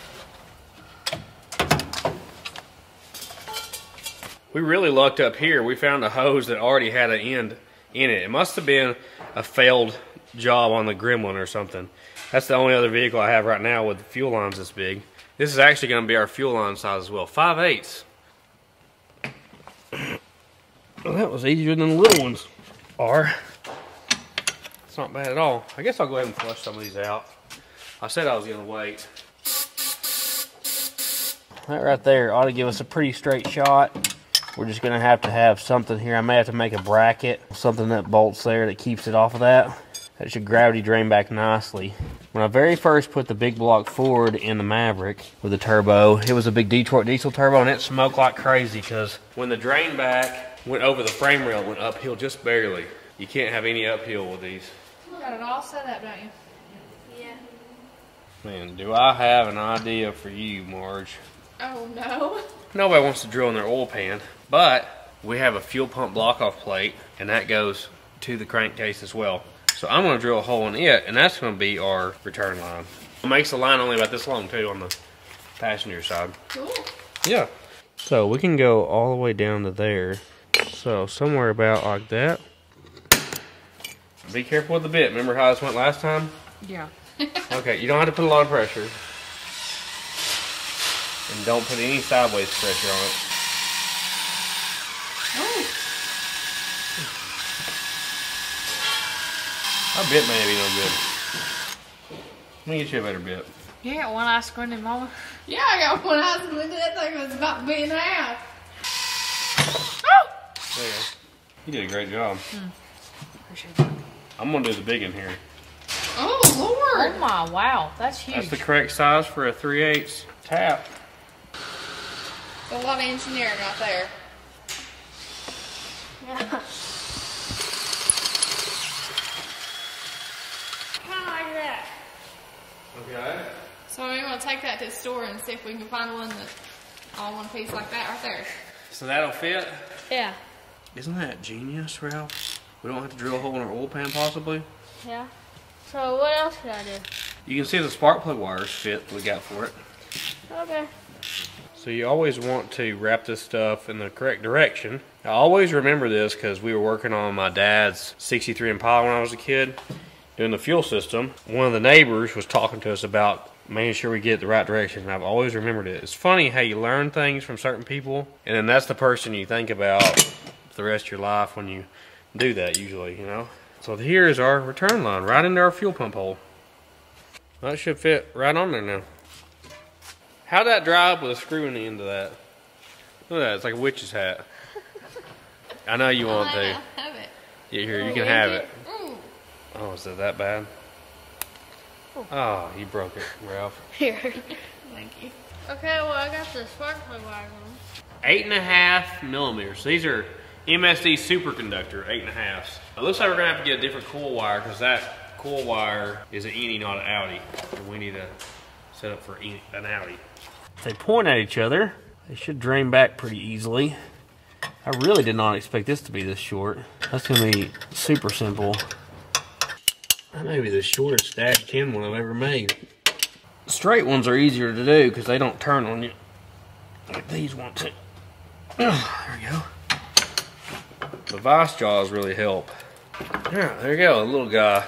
We really lucked up here. We found a hose that already had an end in it. It must have been a failed job on the Gremlin or something. That's the only other vehicle I have right now with fuel lines this big. This is actually going to be our fuel line size as well. 5 eighths. Well, that was easier than the little ones are. It's not bad at all. I guess I'll go ahead and flush some of these out. I said I was going to wait. That right there ought to give us a pretty straight shot. We're just going to have to have something here. I may have to make a bracket, something that bolts there that keeps it off of that. That should gravity drain back nicely. When I very first put the big block Ford in the Maverick with the turbo, it was a big Detroit diesel turbo and it smoked like crazy because when the drain back went over the frame rail, it went uphill just barely. You can't have any uphill with these. Got it all set up, don't you? Yeah. Man, do I have an idea for you, Marge. Oh no. Nobody wants to drill in their oil pan, but we have a fuel pump block off plate and that goes to the crankcase as well. So I'm gonna drill a hole in it and that's gonna be our return line. It makes the line only about this long too on the passenger side. Cool. Yeah. So we can go all the way down to there. So somewhere about like that. Be careful with the bit. Remember how this went last time? Yeah. Okay, you don't have to put a lot of pressure. And don't put any sideways pressure on it. Oh. Our bit may be no good. Let me get you a better bit. You got one eye squinting, Mama. Yeah, I got one eye squinted. That thing was about to be in half. Oh! There you go. You did a great job. Hmm. Appreciate that. I'm gonna do the big in here. Oh, Lord. Oh my, wow, that's huge. That's the correct size for a 3 8 tap. A lot of engineering out there. Yeah. Kind of like that. Okay. So we're gonna take that to the store and see if we can find one that all one piece like that right there. So that'll fit? Yeah. Isn't that genius, Ralph? We don't have to drill a hole in our oil pan, possibly. Yeah. So what else should I do? You can see the spark plug wires fit we got for it. Okay. So you always want to wrap this stuff in the correct direction. I always remember this because we were working on my dad's 63 Impala when I was a kid, doing the fuel system. One of the neighbors was talking to us about making sure we get the right direction, and I've always remembered it. It's funny how you learn things from certain people, and then that's the person you think about the rest of your life when you do that, usually, you know? So here is our return line, right into our fuel pump hole. That should fit right on there now. How'd that drive with a screw in the end of that? Look at that, it's like a witch's hat. I know you want oh, I to. have it. Yeah, here, you can have it. Ooh. Oh, is it that bad? Oh, you broke it, Ralph. Here. Thank you. Okay, well I got the spark plug wires on. Eight and a half millimeters. These are MSD superconductor, eight and a half. It looks like we're gonna have to get a different coil wire because that coil wire is an innie, not an outie. And we need to set up for an an outie. If they point at each other, they should drain back pretty easily. I really did not expect this to be this short. That's gonna be super simple. That may be the shortest dash 10 one I've ever made. Straight ones are easier to do because they don't turn on you like these ones. there we go. The vice jaws really help. Yeah, there you go, a little guy.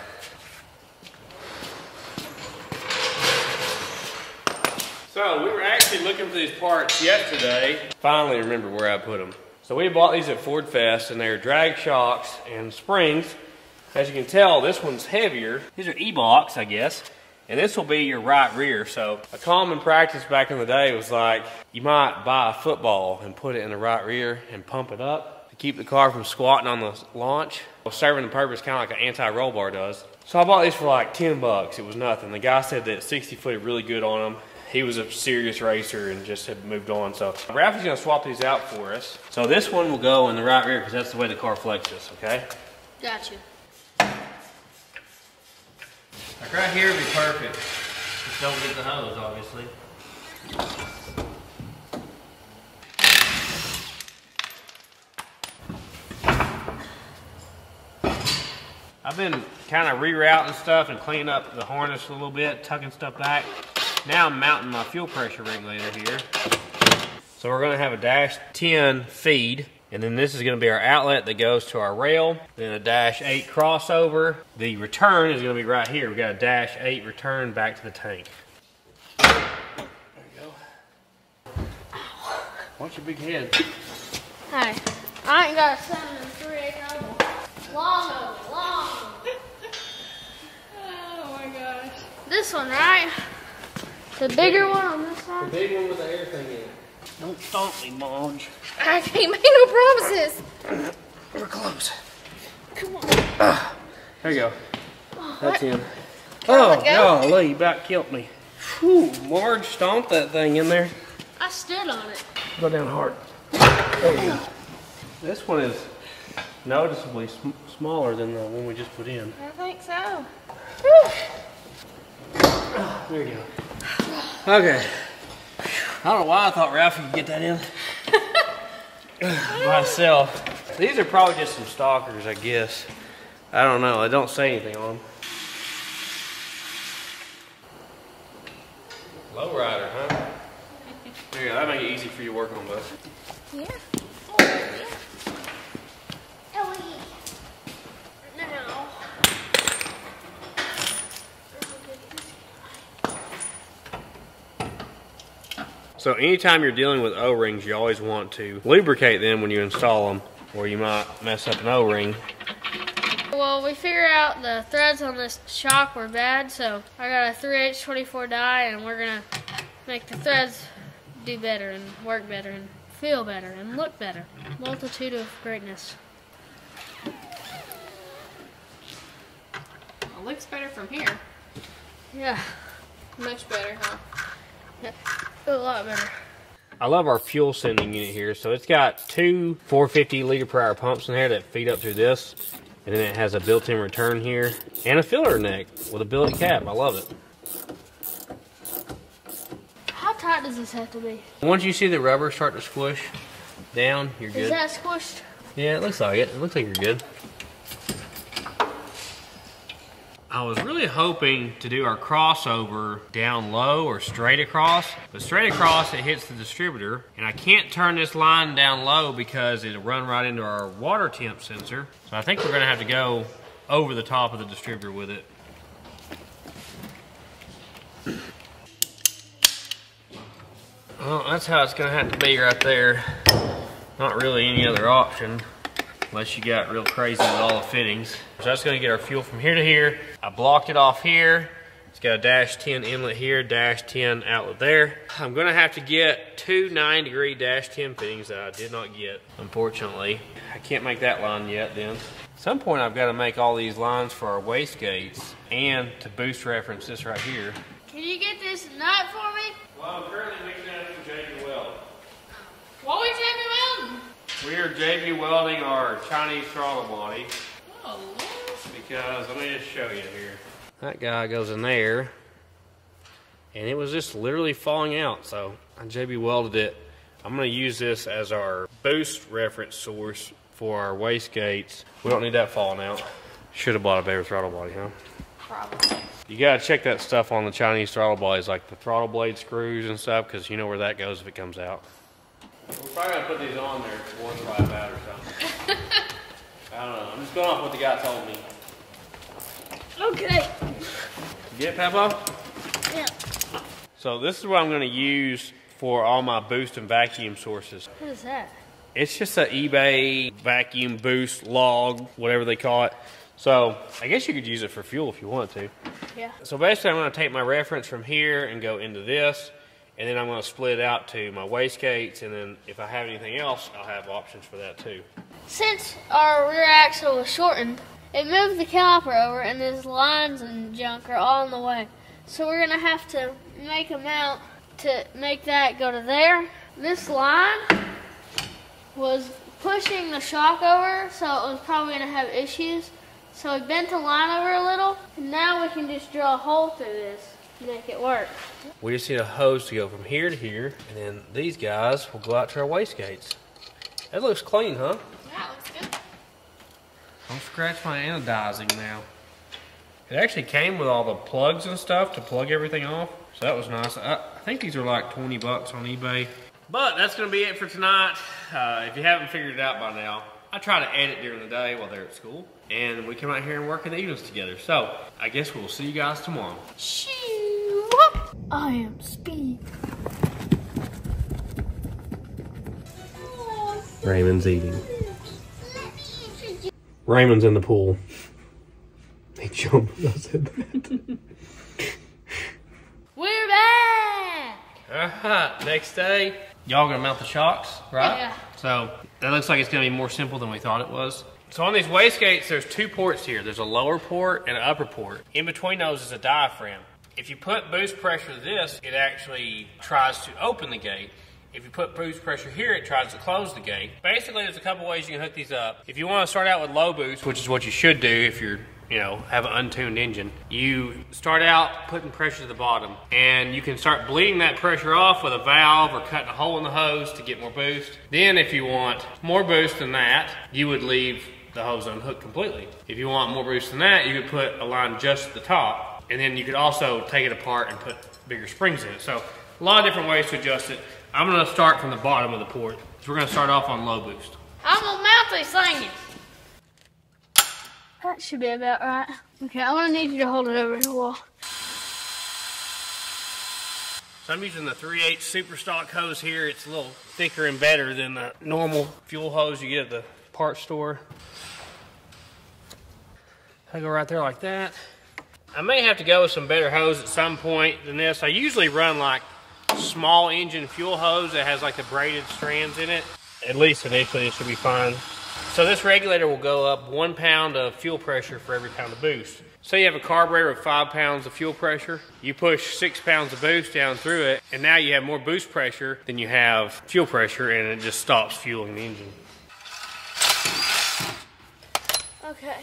So we were actually looking for these parts yesterday. Finally remember where I put them. So we bought these at Ford Fest and they're drag shocks and springs. As you can tell, this one's heavier. These are Eibachs, I guess. And this will be your right rear. So a common practice back in the day was like, you might buy a football and put it in the right rear and pump it up to keep the car from squatting on the launch. Well, serving the purpose kind of like an anti-roll bar does. So I bought these for like 10 bucks. It was nothing. The guy said that 60 footed really good on them. He was a serious racer and just had moved on. So Ralphie's gonna swap these out for us. So this one will go in the right rear because that's the way the car flexes, okay? Got you. Like right here would be perfect. Just don't get the hose, obviously. I've been kind of rerouting stuff and cleaning up the harness a little bit, tucking stuff back. Now I'm mounting my fuel pressure regulator here. So we're gonna have a dash 10 feed, and then this is gonna be our outlet that goes to our rail, then a dash 8 crossover. The return is gonna be right here. We got a dash 8 return back to the tank. There you go. Watch your big head. Hey, I ain't got a seven and three eight oval. Long oval, long. Oh my gosh. This one, right? The bigger one on this side? The big one with the air thing in it. Don't stomp me, Monge. I can't make no promises. We're close. Come on. There you go. That's in. Oh, Oh, go. golly, you about killed me. Whew, Marge stomped that thing in there. I stood on it. Go down hard. There you go. This one is noticeably sm smaller than the one we just put in. I think so. There you go. Okay. I don't know why I thought Ralphie could get that in myself. These are probably just some stalkers, I guess. I don't know. I don't say anything on them. Lowrider, huh? There you go. That make it easy for you to work on, bud. Yeah. Ellie. Now. So anytime you're dealing with O-rings, you always want to lubricate them when you install them, or you might mess up an O-ring. Well, we figured out the threads on this shock were bad, so I got a 3H24 die, and we're gonna make the threads do better and work better and feel better and look better. Multitude of greatness. It looks better from here. Yeah, Much better, huh? Yeah, a lot better. I love our fuel sending unit here. So it's got two 450 liter per hour pumps in there that feed up through this. And then it has a built-in return here and a filler neck with a billet cap. I love it. How tight does this have to be? Once you see the rubber start to squish down, you're good. Is that squished? Yeah, it looks like it. It looks like you're good. I was really hoping to do our crossover down low or straight across, but straight across it hits the distributor, and I can't turn this line down low because it'll run right into our water temp sensor. So I think we're gonna have to go over the top of the distributor with it. Well, that's how it's gonna have to be right there. Not really any other option unless you got real crazy with all the fittings. So that's gonna get our fuel from here to here. I blocked it off here. It's got a dash 10 inlet here, dash 10 outlet there. I'm gonna have to get two nine degree dash 10 fittings that I did not get, unfortunately. I can't make that line yet then. At some point I've gotta make all these lines for our wastegates and to boost reference this right here. Can you get this nut for me? Well, I'm currently mixing that for JB Weld. What we Jamie Weldon? We are JB welding our Chinese throttle body Lord. Because let me just show you here. That guy goes in there, and it was just literally falling out. So I JB welded it. I'm going to use this as our boost reference source for our wastegates. We don't need that falling out. Should have bought a better throttle body, huh? Probably. You gotta check that stuff on the Chinese throttle bodies, like the throttle blade screws and stuff, because you know where that goes if it comes out. We're probably gonna put these on there if one flies out or something. I don't know. I'm just going off what the guy told me. Okay. You get it? Yeah. So this is what I'm gonna use for all my boost and vacuum sources. What is that? It's just an eBay vacuum boost log, whatever they call it. So I guess you could use it for fuel if you want to. Yeah. So basically, I'm going to take my reference from here and go into this, and then I'm going to split it out to my wastegates, and then if I have anything else, I'll have options for that too. Since our rear axle was shortened, it moved the caliper over, and these lines and junk are all in the way. So we're gonna have to make a mount to make that go to there. This line was pushing the shock over, so it was probably gonna have issues. So we bent the line over a little, and now we can just drill a hole through this to make it work. We just need a hose to go from here to here, and then these guys will go out to our wastegates. That looks clean, huh? Yeah, looks good. Don't scratch my anodizing now. It actually came with all the plugs and stuff to plug everything off, so that was nice. I, I think these are like 20 bucks on eBay. But that's gonna be it for tonight. Uh, if you haven't figured it out by now, I try to edit during the day while they're at school, and we come out here and work in the evenings together. So I guess we'll see you guys tomorrow. Shoo! I am speed. Raymond's eating. Raymond's in the pool. He jumped. I said that. We're back! Alright, next day, y'all gonna mount the shocks, right? Yeah. So that looks like it's gonna be more simple than we thought it was. So on these wastegates, there's two ports here. There's a lower port and an upper port. In between those is a diaphragm. If you put boost pressure to this, it actually tries to open the gate. If you put boost pressure here, it tries to close the gate. Basically, there's a couple ways you can hook these up. If you want to start out with low boost, which is what you should do if you're you know, have an untuned engine. You start out putting pressure to the bottom and you can start bleeding that pressure off with a valve or cutting a hole in the hose to get more boost. Then if you want more boost than that, you would leave the hose unhooked completely. If you want more boost than that, you could put a line just at the top and then you could also take it apart and put bigger springs in it. So a lot of different ways to adjust it. I'm gonna start from the bottom of the port. So we're gonna start off on low boost. I'm gonna mount these things. That should be about right. Okay, I'm gonna need you to hold it over the wall. So I'm using the 3 8 super stock hose here. It's a little thicker and better than the normal fuel hose you get at the parts store. I go right there like that. I may have to go with some better hose at some point than this. I usually run like small engine fuel hose that has like the braided strands in it. At least initially it should be fine. So this regulator will go up one pound of fuel pressure for every pound of boost. Say you have a carburetor with five pounds of fuel pressure, you push six pounds of boost down through it, and now you have more boost pressure than you have fuel pressure, and it just stops fueling the engine. Okay.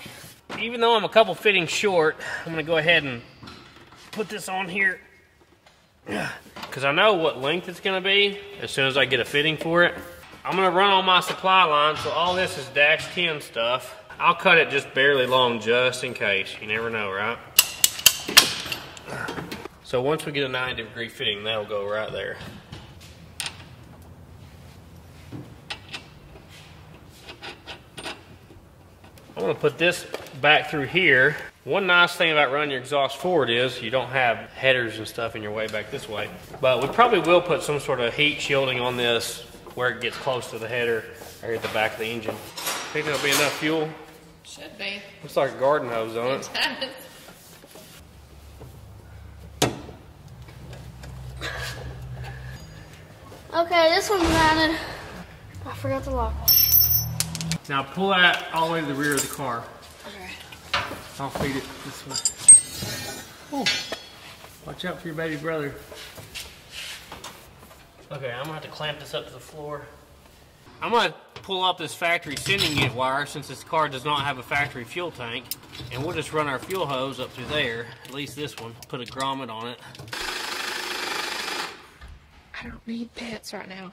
Even though I'm a couple fittings short, I'm gonna go ahead and put this on here because I know what length it's gonna be as soon as I get a fitting for it. I'm gonna run on my supply line, so all this is dash 10 stuff. I'll cut it just barely long just in case. You never know, right? So once we get a 90 degree fitting, that'll go right there. I'm gonna put this back through here. One nice thing about running your exhaust forward is you don't have headers and stuff in your way back this way. But we probably will put some sort of heat shielding on this where it gets close to the header or at the back of the engine. Think there'll be enough fuel? Should be. Looks like a garden hose on it. Okay, this one's mounted. I forgot the lock. Now pull that all the way to the rear of the car. Okay. I'll feed it this way. Oh, watch out for your baby brother. Okay, I'm gonna have to clamp this up to the floor. I'm gonna pull up this factory sending unit wire since this car does not have a factory fuel tank. And we'll just run our fuel hose up through there, at least this one, put a grommet on it. I don't need pets right now.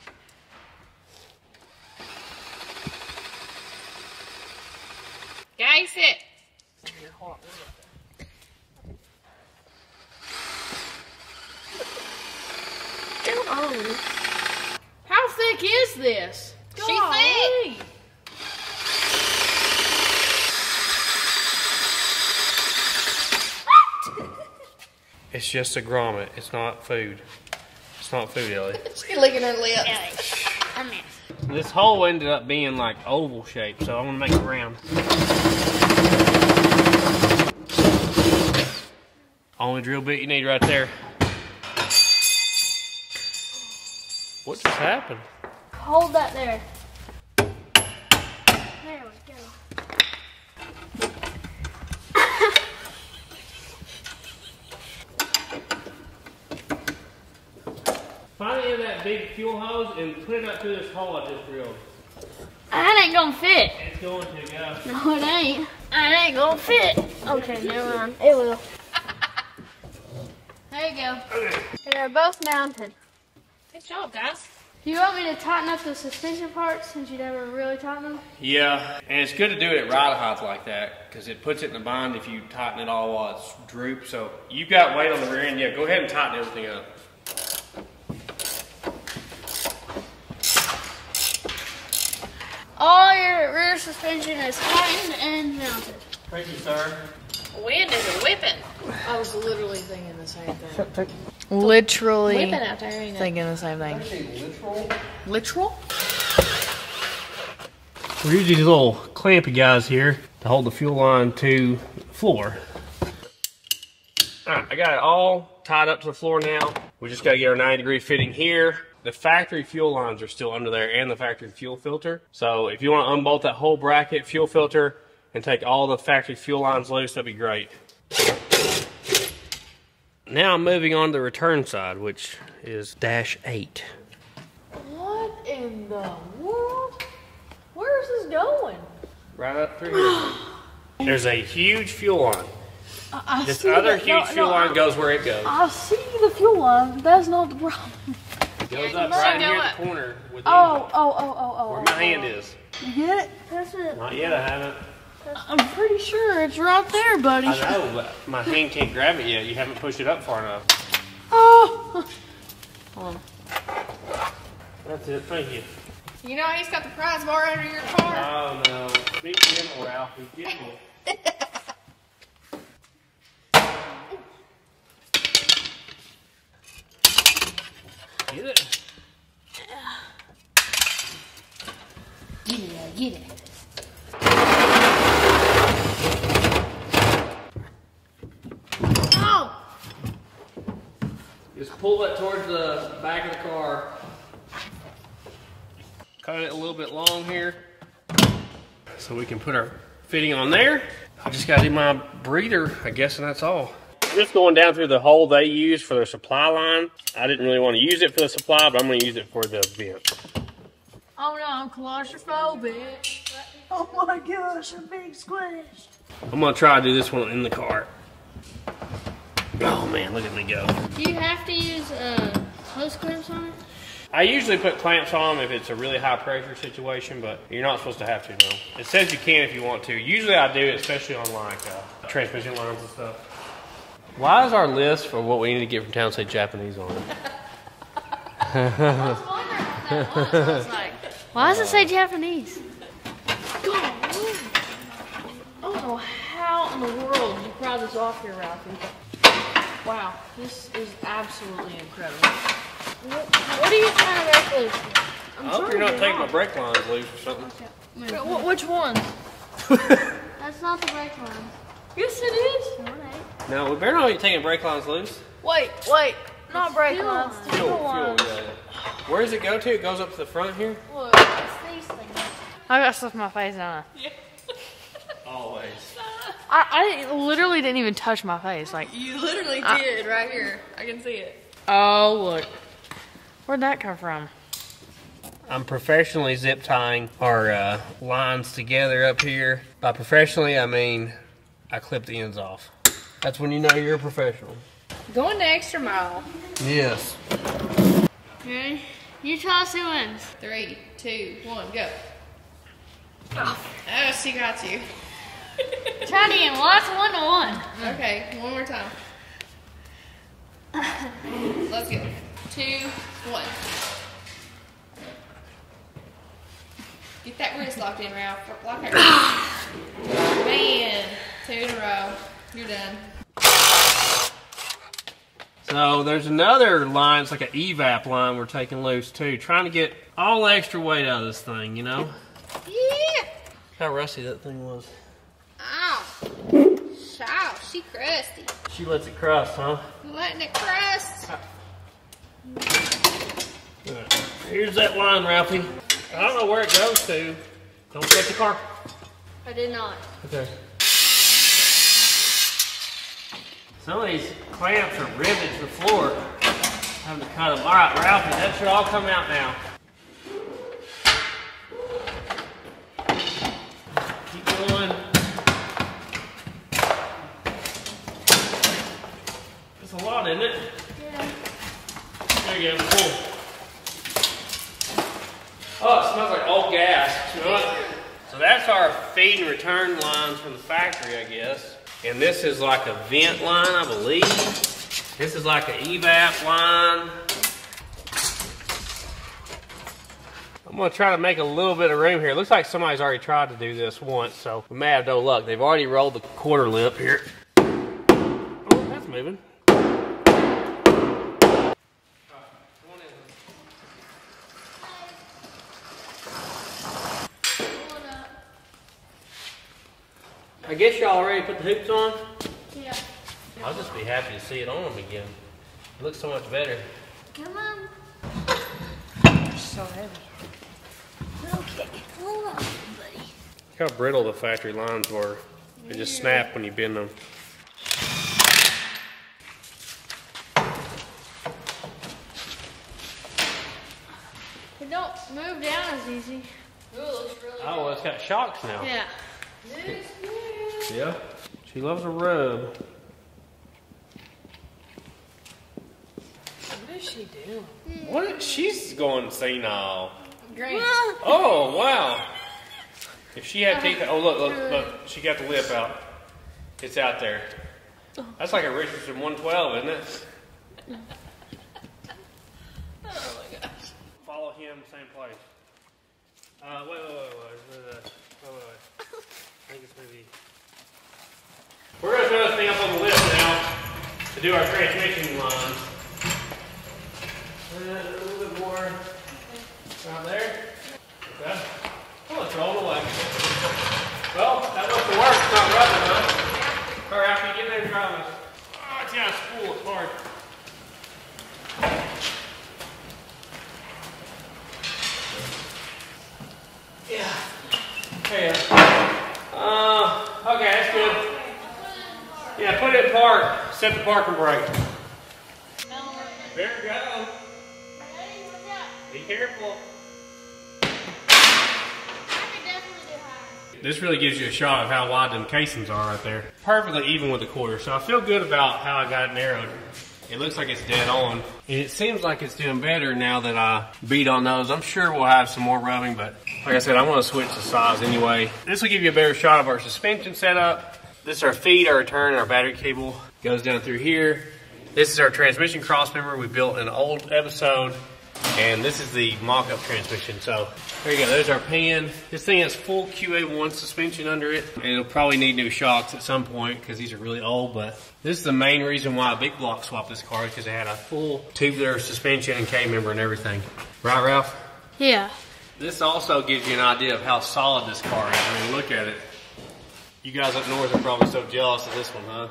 Guys, sit. How thick is this? She Golly. It's just a grommet, it's not food. It's not food, Ellie. She's licking her lips. Come here. This hole ended up being like oval shaped, so I'm gonna make it round. Only drill bit you need right there. What just happened? Hold that there. There we go. Find any of that big fuel hose and put it up through this hole I just drilled. That ain't gonna fit. It's going to go. No, it ain't. That ain't gonna fit. Okay, never mind. It will. There you go. They're both mounted. Good job, guys. Do you want me to tighten up the suspension parts since you never really tighten them? Yeah, and it's good to do it at ride height like that because it puts it in a bind if you tighten it all while it's drooped. So you've got weight on the rear end. Yeah, go ahead and tighten everything up. All your rear suspension is tightened and mounted. Thank you, sir. Wind is whipping. I was literally thinking the same thing. Literally Whipping out there, ain't thinking the same thing. Literal? We're using these little clampy guys here to hold the fuel line to the floor. Alright, I got it all tied up to the floor now. We just gotta get our 90 degree fitting here. The factory fuel lines are still under there and the factory fuel filter. So if you want to unbolt that whole bracket, fuel filter, and take all the factory fuel lines loose, that'd be great. Now I'm moving on to the return side, which is dash eight. What in the world? Where is this going? Right up through here. There's a huge fuel line. I This see other the- huge no, fuel no, line goes where it goes. I see the fuel line. That's not the problem. It goes you up right here up. at the corner with the Oh, engine. oh, oh, oh, oh. Where oh, my oh. hand is. You get it? That's it. Not yet, I haven't. I'm pretty sure it's right there, buddy. I know, but my hand can't grab it yet. You haven't pushed it up far enough. Oh. That's it, thank you. You know he's got the prize bar under your car. Oh no. Be gentle, Ralph. Be gentle. Get it. Get it, get it. Oh! Just pull that towards the back of the car. Cut it a little bit long here so we can put our fitting on there. I just gotta do my breather, I guess, and that's all. Just going down through the hole they use for their supply line. I didn't really want to use it for the supply, but I'm gonna use it for the vent. Oh no, I'm claustrophobic. Oh my gosh, I'm being squished. I'm gonna try to do this one in the car. Oh man, look at me go. Do you have to use uh, hose clamps on it? I usually put clamps on them if it's a really high pressure situation, but you're not supposed to have to, no. It says you can if you want to. Usually I do, especially on like uh, transmission lines and stuff. Why is our list for what we need to get from town say Japanese on it? I was wondering what that was. I was like, why does it say Japanese? I don't know how in the world you pry this off here, Ralphie. Wow, this is absolutely incredible. What, what are you trying to break loose? I hope you're not taking my brake lines loose or something. Wait, wh- which one? That's not the brake line. Yes, it is. No, it. No, we better not be taking brake lines loose. Wait, wait, not brake fuel lines. lines. Fuel, fuel fuel, lines. yeah, yeah. Where does it go to? It goes up to the front here? Look, it's these things. I got stuff in my face, don't I? Always. I, I literally didn't even touch my face. Like, You literally I- did right here. I can see it. oh look, where'd that come from? I'm professionally zip tying our uh, lines together up here. By professionally, I mean I clip the ends off. That's when you know you're a professional. Going the extra mile. Yes. Ready? You tell us who wins. Three, two, one, go. Oh, she got you. Try it again. Well, that's one to one. Okay, one more time. Let's go. Two, one. Get that wrist locked in, Ralph. Lock her. Man, two in a row. You're done. So there's another line, it's like an evap line we're taking loose too. Trying to get all the extra weight out of this thing, you know? Yeah. How rusty that thing was. Ow. Ow, she crusty. She lets it crust, huh? Letting it crust. Here's that line, Ralphie. I don't know where it goes to. Don't touch the car. I did not. Okay. Some of these clamps are riveted to the floor. Time to cut them. All right, Ralphie, that should all come out now. Keep going. Isn't it? Yeah. There you go. Cool. Oh, it smells like old gas. Smell it? So that's our feed and return lines from the factory, I guess. And this is like a vent line, I believe. This is like an evap line. I'm gonna try to make a little bit of room here. It looks like somebody's already tried to do this once, so we may have no luck. They've already rolled the quarter lip here. Oh, that's moving. I guess y'all already put the hoops on. Yeah. I'll just be happy to see it on them again. It looks so much better. Come on. So heavy. Okay. Hold on, buddy. Look how brittle the factory lines were. They just snap when you bend them. It don't move down as easy. Oh, well, it's got shocks now. Yeah. Yeah? She loves a rub. What does she do? What? She's going senile. Great. Oh, wow. If she had uh-huh. teeth, oh, look, look, look. She got the lip out. It's out there. That's like a Richardson 112, isn't it? oh, my gosh. Follow him, same place. Uh, wait, wait, wait, wait. wait, wait, wait. I think it's maybe. We're gonna throw this thing up on the list now to do our transmission lines. Uh, a little bit more around there. Okay. Oh, it's rolling away. Well, that looks to work. It's not running, huh? Hurry, after you get there, drive us. Oh, it's got spool. It's hard. Yeah. Hey. Uh, put it in park. Set the parking brake. There we go. Be careful. This really gives you a shot of how wide them casings are right there. Perfectly even with the quarter. So I feel good about how I got it narrowed. It looks like it's dead on. And it seems like it's doing better now that I beat on those. I'm sure we'll have some more rubbing, but like I said, I'm gonna switch the size anyway. This will give you a better shot of our suspension setup. This is our feed, our return, our battery cable goes down through here. This is our transmission crossmember we built in an old episode. And this is the mock-up transmission. So there you go, there's our pan. This thing has full QA1 suspension under it. And it'll probably need new shocks at some point because these are really old, but this is the main reason why I Big Block swapped this car because it had a full tubular suspension and K-member and everything. Right, Ralph? Yeah. This also gives you an idea of how solid this car is. I mean, look at it. You guys up north are probably so jealous of this one, huh?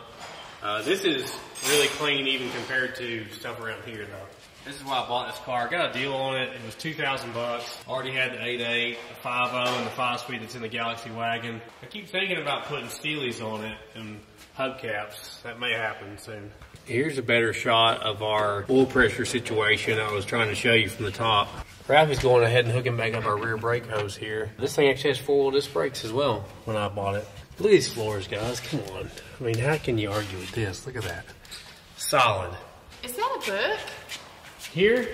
Uh, this is really clean even compared to stuff around here though. This is why I bought this car. I got a deal on it. It was 2000 bucks. Already had the 8.8, the 5.0, and the 5-speed that's in the Galaxie wagon. I keep thinking about putting Steelies on it and hubcaps. That may happen soon. Here's a better shot of our oil pressure situation I was trying to show you from the top. Ralphie's going ahead and hooking back up our rear brake hose here. This thing actually has four-wheel disc brakes as well when I bought it. Look at these floors, guys. Come on. I mean, how can you argue with this? Look at that. Solid. Is that a book? Here,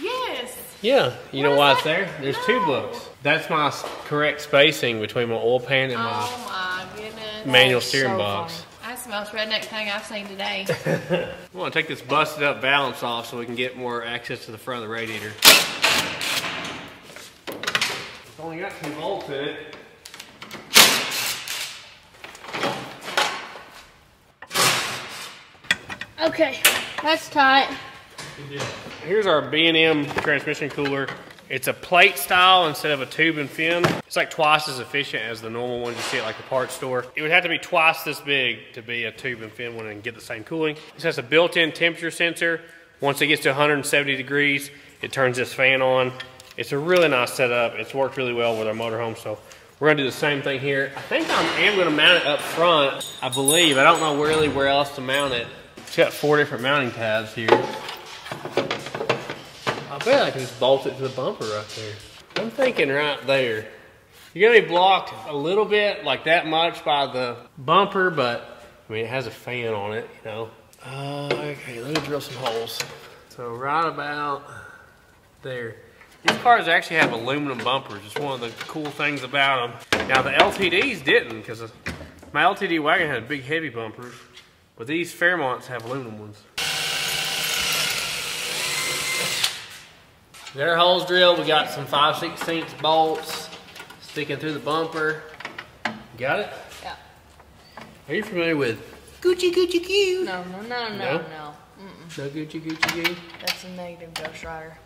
Yes. yeah, you know why is it's there? There's two books. That's my correct spacing between my oil pan and my Oh my goodness. manual That's steering so box. That's the most redneck thing I've seen today. I want to take this busted up balance off so we can get more access to the front of the radiator. It's only got two bolts in it. Okay, that's tight. Here's our B&M transmission cooler. It's a plate style instead of a tube and fin. It's like twice as efficient as the normal ones you see at like the parts store. It would have to be twice this big to be a tube and fin one and get the same cooling. This has a built-in temperature sensor. Once it gets to 170 degrees, it turns this fan on. It's a really nice setup. It's worked really well with our motorhome, so we're gonna do the same thing here. I think I am gonna mount it up front, I believe. I don't know really where else to mount it. It's got four different mounting tabs here. I bet I can just bolt it to the bumper right there. I'm thinking right there. You're gonna be blocked a little bit, like that much by the bumper, but I mean, it has a fan on it, you know. Uh, okay, let me drill some holes. So right about there. These cars actually have aluminum bumpers. It's one of the cool things about them. Now the LTDs didn't, because my LTD wagon had big heavy bumpers, but these Fairmonts have aluminum ones. There are holes drilled. We got some 5 16 bolts sticking through the bumper. Got it? Yeah. Are you familiar with Gucci Gucci Goo? No, no, no, no, No? no. No Gucci Gucci Goo? That's a negative Ghost Rider.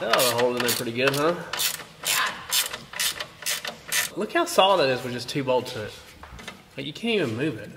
Oh, the hole in pretty good, huh? Look how solid that is with just two bolts in it. Like, you can't even move it.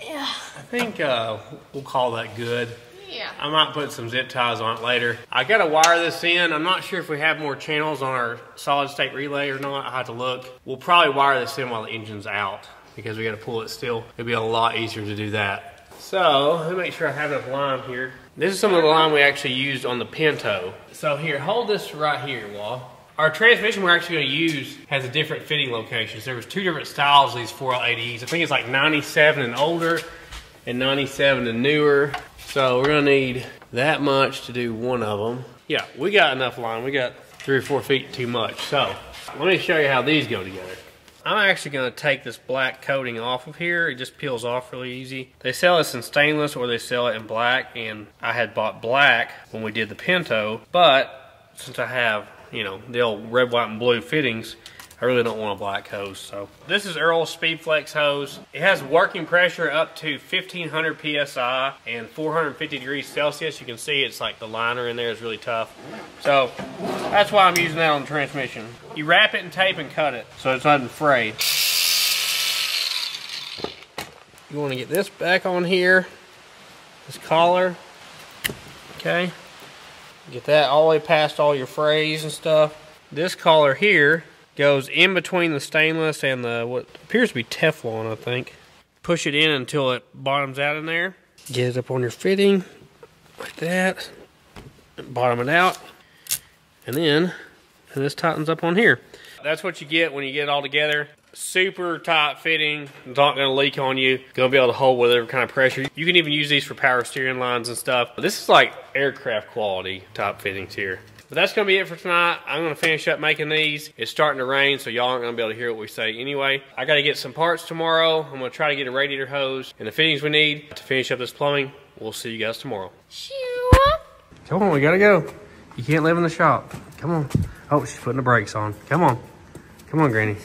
Yeah. I think uh, we'll call that good. Yeah. I might put some zip ties on it later. I gotta wire this in. I'm not sure if we have more channels on our solid state relay or not. I have to look. We'll probably wire this in while the engine's out because we gotta pull it still. It'd be a lot easier to do that. So, let me make sure I have enough line here. This is some of the line we actually used on the Pinto. So here, hold this right here, Wall. Our transmission we're actually going to use has a different fitting locations. There was two different styles of these 4L80s. I think it's like 97 and older and 97 and newer. So we're to need that much to do one of them. Yeah, we got enough line. We got three or four feet too much. So let me show you how these go together. I'm actually going to take this black coating off of here. It just peels off really easy. They sell this in stainless or they sell it in black. And I had bought black when we did the Pinto. But since I have, you know, the old red, white, and blue fittings, I really don't want a black hose. So this is Earl Speedflex hose. It has working pressure up to 1500 PSI and 450 degrees Celsius. You can see it's like the liner in there is really tough. So that's why I'm using that on the transmission. You wrap it in tape and cut it so it doesn't fray. You want to get this back on here, this collar, okay? Get that all the way past all your frays and stuff. This collar here goes in between the stainless and the what appears to be Teflon, I think. push it in until it bottoms out in there. Get it up on your fitting like that. Bottom it out. And then and this tightens up on here. That's what you get when you get it all together. Super tight fitting. It's not going to leak on you. Going to be able to hold whatever kind of pressure. You can even use these for power steering lines and stuff. This is like aircraft quality type fittings here. But that's going to be it for tonight. I'm going to finish up making these. It's starting to rain, so y'all aren't going to be able to hear what we say anyway. I got to get some parts tomorrow. I'm going to try to get a radiator hose and the fittings we need to finish up this plumbing. We'll see you guys tomorrow. Come on, we got to go. You can't live in the shop. Come on. Oh, she's putting the brakes on. Come on. Come on, Granny.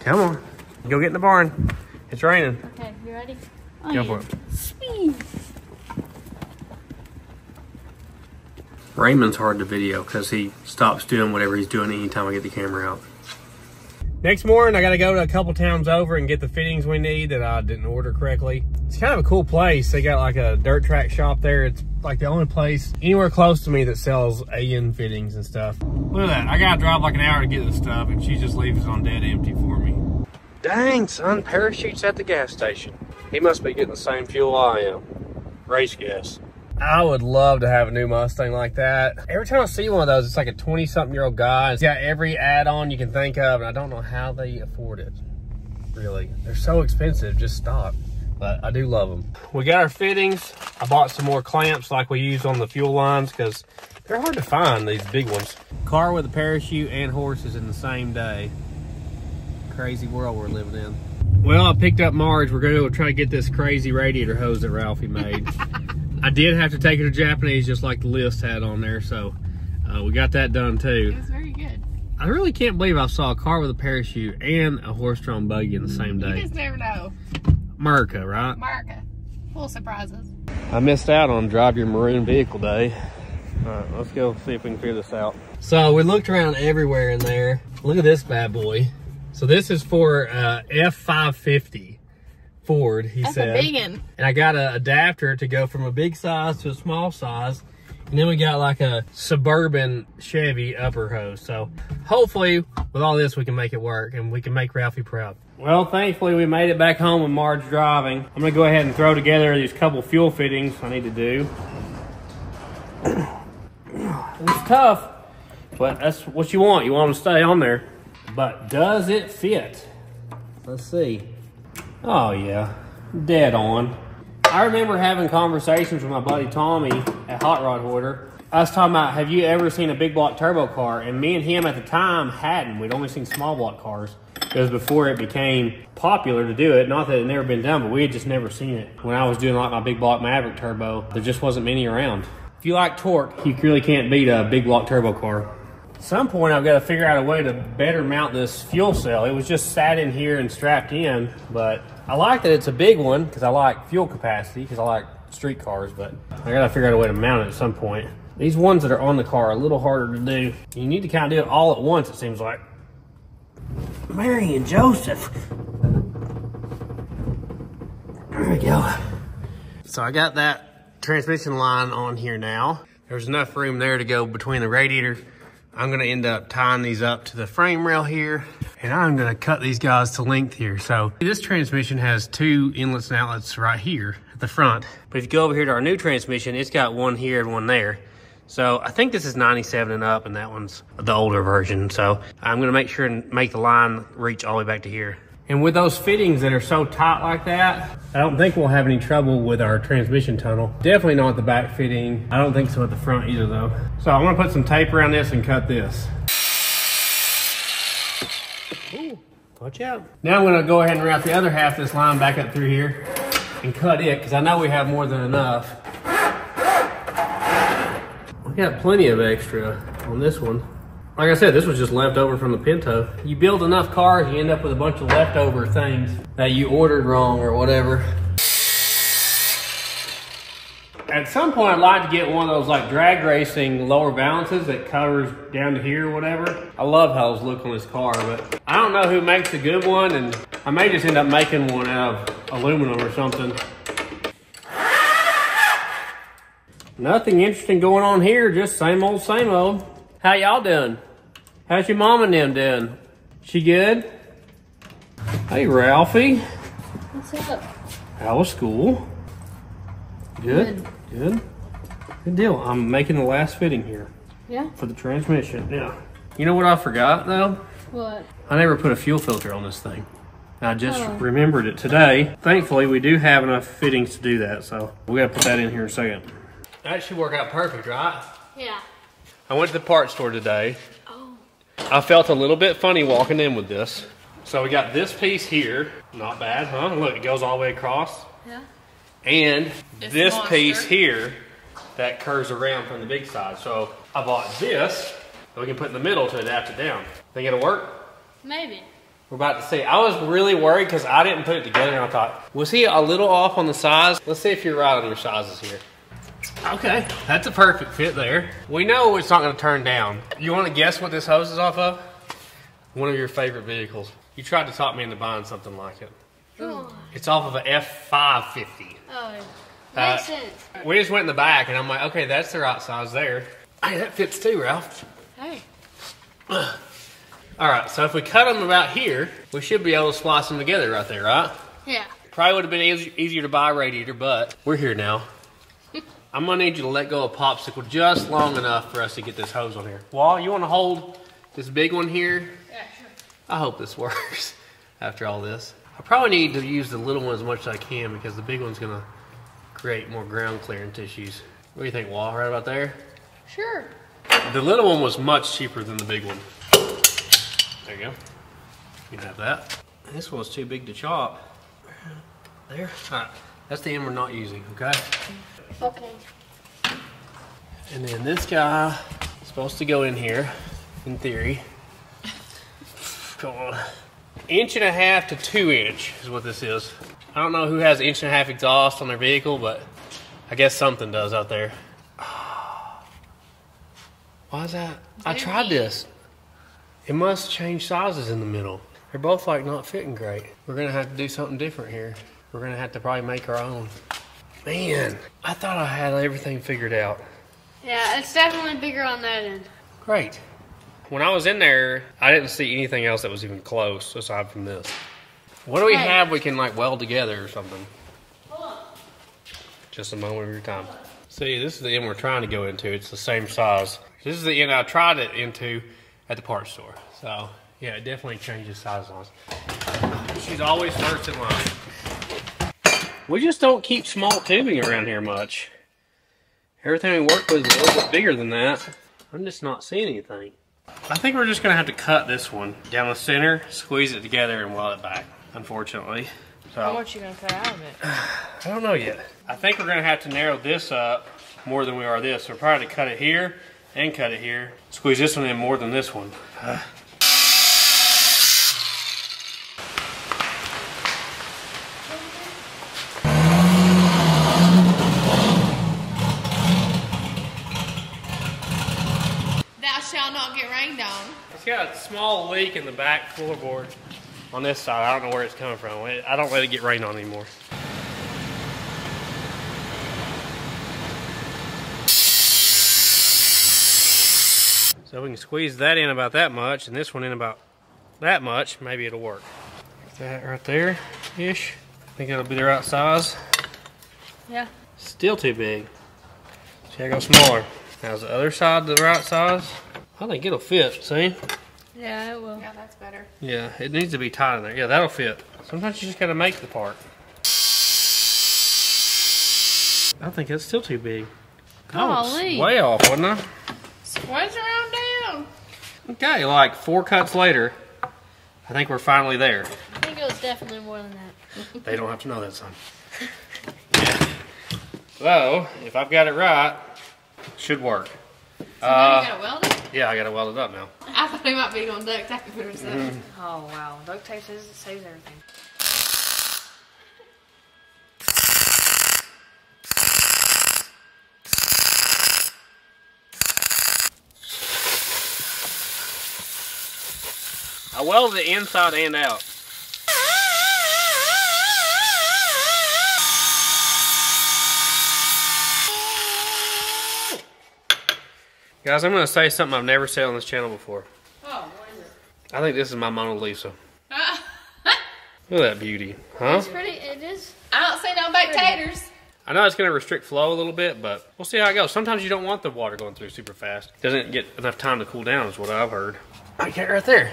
Come on. Go get in the barn. It's raining. Okay, you ready? Go for it. Raymond's hard to video because he stops doing whatever he's doing anytime I get the camera out. Next morning, I got to go to a couple towns over and get the fittings we need that I didn't order correctly. It's kind of a cool place. They got like a dirt track shop there. It's like the only place anywhere close to me that sells AN fittings and stuff. Look at that. I got to drive like an hour to get this stuff and she just leaves it on dead empty for me. Dang, son, parachutes at the gas station. He must be getting the same fuel I am. Race gas. I would love to have a new Mustang like that. Every time I see one of those, it's like a 20 something year old guy. It's got every add-on you can think of, and I don't know how they afford it. Really. They're so expensive, just stop. But I do love them. We got our fittings. I bought some more clamps like we use on the fuel lines because they're hard to find, these big ones. Car with a parachute and horses in the same day. Crazy world we're living in. Well, I picked up Marge. We're going to try to get this crazy radiator hose that Ralphie made. I did have to take it to Japanese just like the list had on there, so uh, we got that done too. It was very good. I really can't believe I saw a car with a parachute and a horse-drawn buggy in the same day. You just never know. America, right? America. Full surprises. I missed out on Drive Your Maroon Vehicle Day. All right, let's go see if we can figure this out. So we looked around everywhere in there. Look at this bad boy. So this is for uh, F550 Ford, he That's said. a big one. And I got an adapter to go from a big size to a small size. And then we got like a suburban Chevy upper hose. So hopefully with all this, we can make it work and we can make Ralphie proud. Well, thankfully we made it back home with Marge driving. I'm gonna go ahead and throw together these couple fuel fittings I need to do. It's tough, but that's what you want. You want them to stay on there. But does it fit? Let's see. Oh yeah, dead on. I remember having conversations with my buddy Tommy at Hot Rod Hoarder. I was talking about, have you ever seen a big block turbo car? And me and him at the time hadn't. We'd only seen small block cars. It was before it became popular to do it. Not that it had never been done, but we had just never seen it. When I was doing like my big block Maverick turbo, there just wasn't many around. If you like torque, you really can't beat a big block turbo car. At some point, I've got to figure out a way to better mount this fuel cell. It was just sat in here and strapped in, but I like that it's a big one because I like fuel capacity because I like street cars, but I got to figure out a way to mount it at some point. These ones that are on the car are a little harder to do. You need to kind of do it all at once, it seems like. Mary and Joseph. There we go. So I got that transmission line on here now. There's enough room there to go between the radiator. I'm gonna end up tying these up to the frame rail here and I'm gonna cut these guys to length here. So this transmission has two inlets and outlets right here at the front. But if you go over here to our new transmission, it's got one here and one there. So I think this is 97 and up and that one's the older version. So I'm gonna make sure and make the line reach all the way back to here. And with those fittings that are so tight like that, I don't think we'll have any trouble with our transmission tunnel. Definitely not the back fitting. I don't think so at the front either though. So I'm gonna put some tape around this and cut this. Ooh, watch out. Now I'm gonna go ahead and wrap the other half of this line back up through here and cut it because I know we have more than enough. We got plenty of extra on this one. Like I said, this was just left over from the Pinto. You build enough cars, you end up with a bunch of leftover things that you ordered wrong or whatever. At some point, I'd like to get one of those like drag racing lower balances that covers down to here or whatever. I love how those look on this car, but I don't know who makes a good one, and I may just end up making one out of aluminum or something. Nothing interesting going on here, just same old, same old. How y'all doing? How's your mom and them doing? She good? Hey, Ralphie. What's up? How was school? Good. Good. Good deal. I'm making the last fitting here Yeah? for the transmission. Yeah. You know what I forgot though? What? I never put a fuel filter on this thing. I just Oh. remembered it today. Thankfully, we do have enough fittings to do that, so we gotta put that in here in a second. That should work out perfect, right? Yeah. I went to the parts store today. I felt a little bit funny walking in with this. So we got this piece here. Not bad, huh? Look, it goes all the way across. Yeah. And This this monster. piece here that curves around from the big side. So I bought this that we can put in the middle to adapt it down. Think it'll work? Maybe. We're about to see. I was really worried because I didn't put it together and I thought, was he a little off on the size? Let's see if you're right on your sizes here. Okay, that's a perfect fit there. We know it's not going to turn down. You want to guess what this hose is off of? One of your favorite vehicles. You tried to talk me into buying something like it. Oh. It's off of an F550. Oh. Uh, Makes sense. We just went in the back and I'm like, okay, that's the right size there. Hey, that fits too, Ralph. Hey. All right, so if we cut them about here, we should be able to splice them together right there, right? Yeah. Probably would have been easier to buy a radiator, but we're here now. I'm gonna need you to let go of popsicle just long enough for us to get this hose on here. Wall, you wanna hold this big one here? Yeah, sure. I hope this works after all this. I probably need to use the little one as much as I can because the big one's gonna create more ground clearing tissues. What do you think, Wall? Right about there? Sure. The little one was much cheaper than the big one. There you go. You can have that. This one's too big to chop. There. All right. That's the end we're not using, okay? Okay. And then this guy is supposed to go in here, in theory. Come on. Inch and a half to two inch is what this is. I don't know who has inch and a half exhaust on their vehicle, but I guess something does out there. Why is that? I tried this. It must change sizes in the middle. They're both like not fitting great. We're gonna have to do something different here. We're gonna have to probably make our own. Man, I thought I had everything figured out. Yeah, it's definitely bigger on that end. Great. When I was in there, I didn't see anything else that was even close aside from this. What do we Hey. have we can like weld together or something? Just a moment of your time. See, this is the end we're trying to go into. It's the same size. This is the end I tried it into at the parts store. So, yeah, it definitely changes size on us. She's always first in line. We just don't keep small tubing around here much. Everything we work with is a little bit bigger than that. I'm just not seeing anything. I think we're just gonna have to cut this one down the center, squeeze it together, and weld it back. Unfortunately, How so much you gonna cut out of it? I don't know yet. I think we're gonna have to narrow this up more than we are this. So probably to cut it here and cut it here. Squeeze this one in more than this one. Uh, Thou shalt not get rained on. It's got a small leak in the back floorboard on this side. I don't know where it's coming from. I don't let it get rain on anymore. So we can squeeze that in about that much and this one in about that much. Maybe it'll work. Like that right there ish. I Think it'll be the right size. Yeah. Still too big. See, I go smaller. How's the other side the right size? I think it'll fit. See? Yeah, it will. Yeah, that's better. Yeah, it needs to be tight in there. Yeah, that'll fit. Sometimes you just gotta make the part. I think that's still too big. Oh, Golly. way off, wasn't I? Squeeze around down. Okay, like four cuts later, I think we're finally there. I think it was definitely more than that. They don't have to know that, son. Yeah. So, if I've got it right, should work. So now Uh, you gotta weld it? yeah, I gotta weld it up now. I thought he might be going duct tape it or something. Oh wow, duct tape saves, saves everything. I welded it inside and out. Guys, I'm going to say something I've never said on this channel before. Oh, what is it? I think this is my Mona Lisa. Look at that beauty, huh? It's pretty. It is. I don't see no baked taters. I know it's going to restrict flow a little bit, but we'll see how it goes. Sometimes you don't want the water going through super fast. Doesn't get enough time to cool down, is what I've heard. Oh, okay, right there.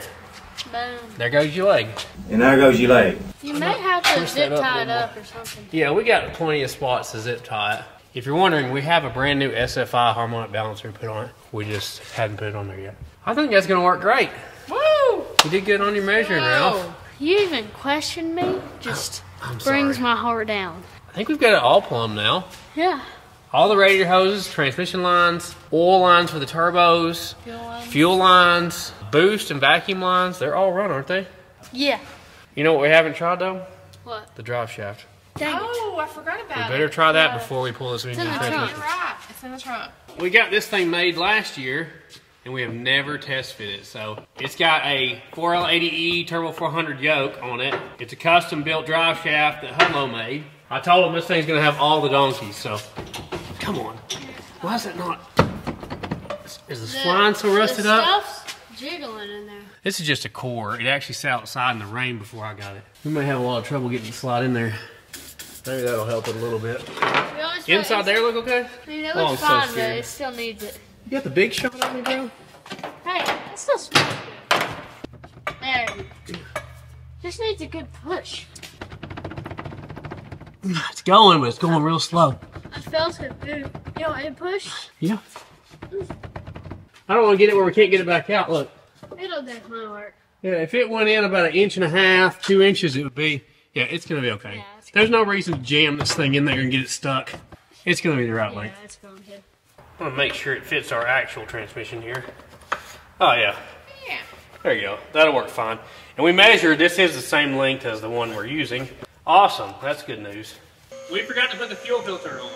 Boom. There goes your leg. And there goes your leg. You may have to zip that up a tie it little up or something. Yeah, we got plenty of spots to zip tie it. If you're wondering, we have a brand new SFI harmonic balancer put on it. We just hadn't put it on there yet. I think that's going to work great. Woo! You did good on your measuring, Ralph. You even question me just I'm brings sorry. my heart down. I think we've got it all plumbed now. Yeah. All the radiator hoses, transmission lines, oil lines for the turbos, Feel like- fuel lines, boost and vacuum lines. They're all run, aren't they? Yeah. You know what we haven't tried though? What? The drive shaft. Dang it. Oh, I forgot about We better it. Better try that before we pull this engine in the transmission. trunk. You're right. It's in the trunk. We got this thing made last year, and we have never test fit it. So it's got a 4L80E Turbo 400 yoke on it. It's a custom built drive shaft that Holo made. I told him this thing's gonna have all the donkeys. So come on, why is it not? Is the spline so rusted the up? stuff's jiggling in there. This is just a core. It actually sat outside in the rain before I got it. We may have a lot of trouble getting it to slide in there. Maybe that'll help it a little bit. We always try- Inside there look okay? I mean, it Oh, looks I'm so but it still needs it. You got the big shot on me, bro? Hey, it still smells good. There. you. Just needs a good push. It's going, but it's going real slow. I felt it, dude. You know, and push, Yeah. I don't want to get it where we can't get it back out. Look. it'll definitely work. Yeah, if it went in about an inch and a half, two inches, it would be. Yeah, it's gonna be okay. Yeah, it's There's no reason to jam this thing in there and get it stuck. It's gonna be the right Yeah, length. it's going good. I'm gonna make sure it fits our actual transmission here. Oh yeah, Yeah. there you go. That'll work fine. And we measured. This is the same length as the one we're using. Awesome. That's good news. We forgot to put the fuel filter on.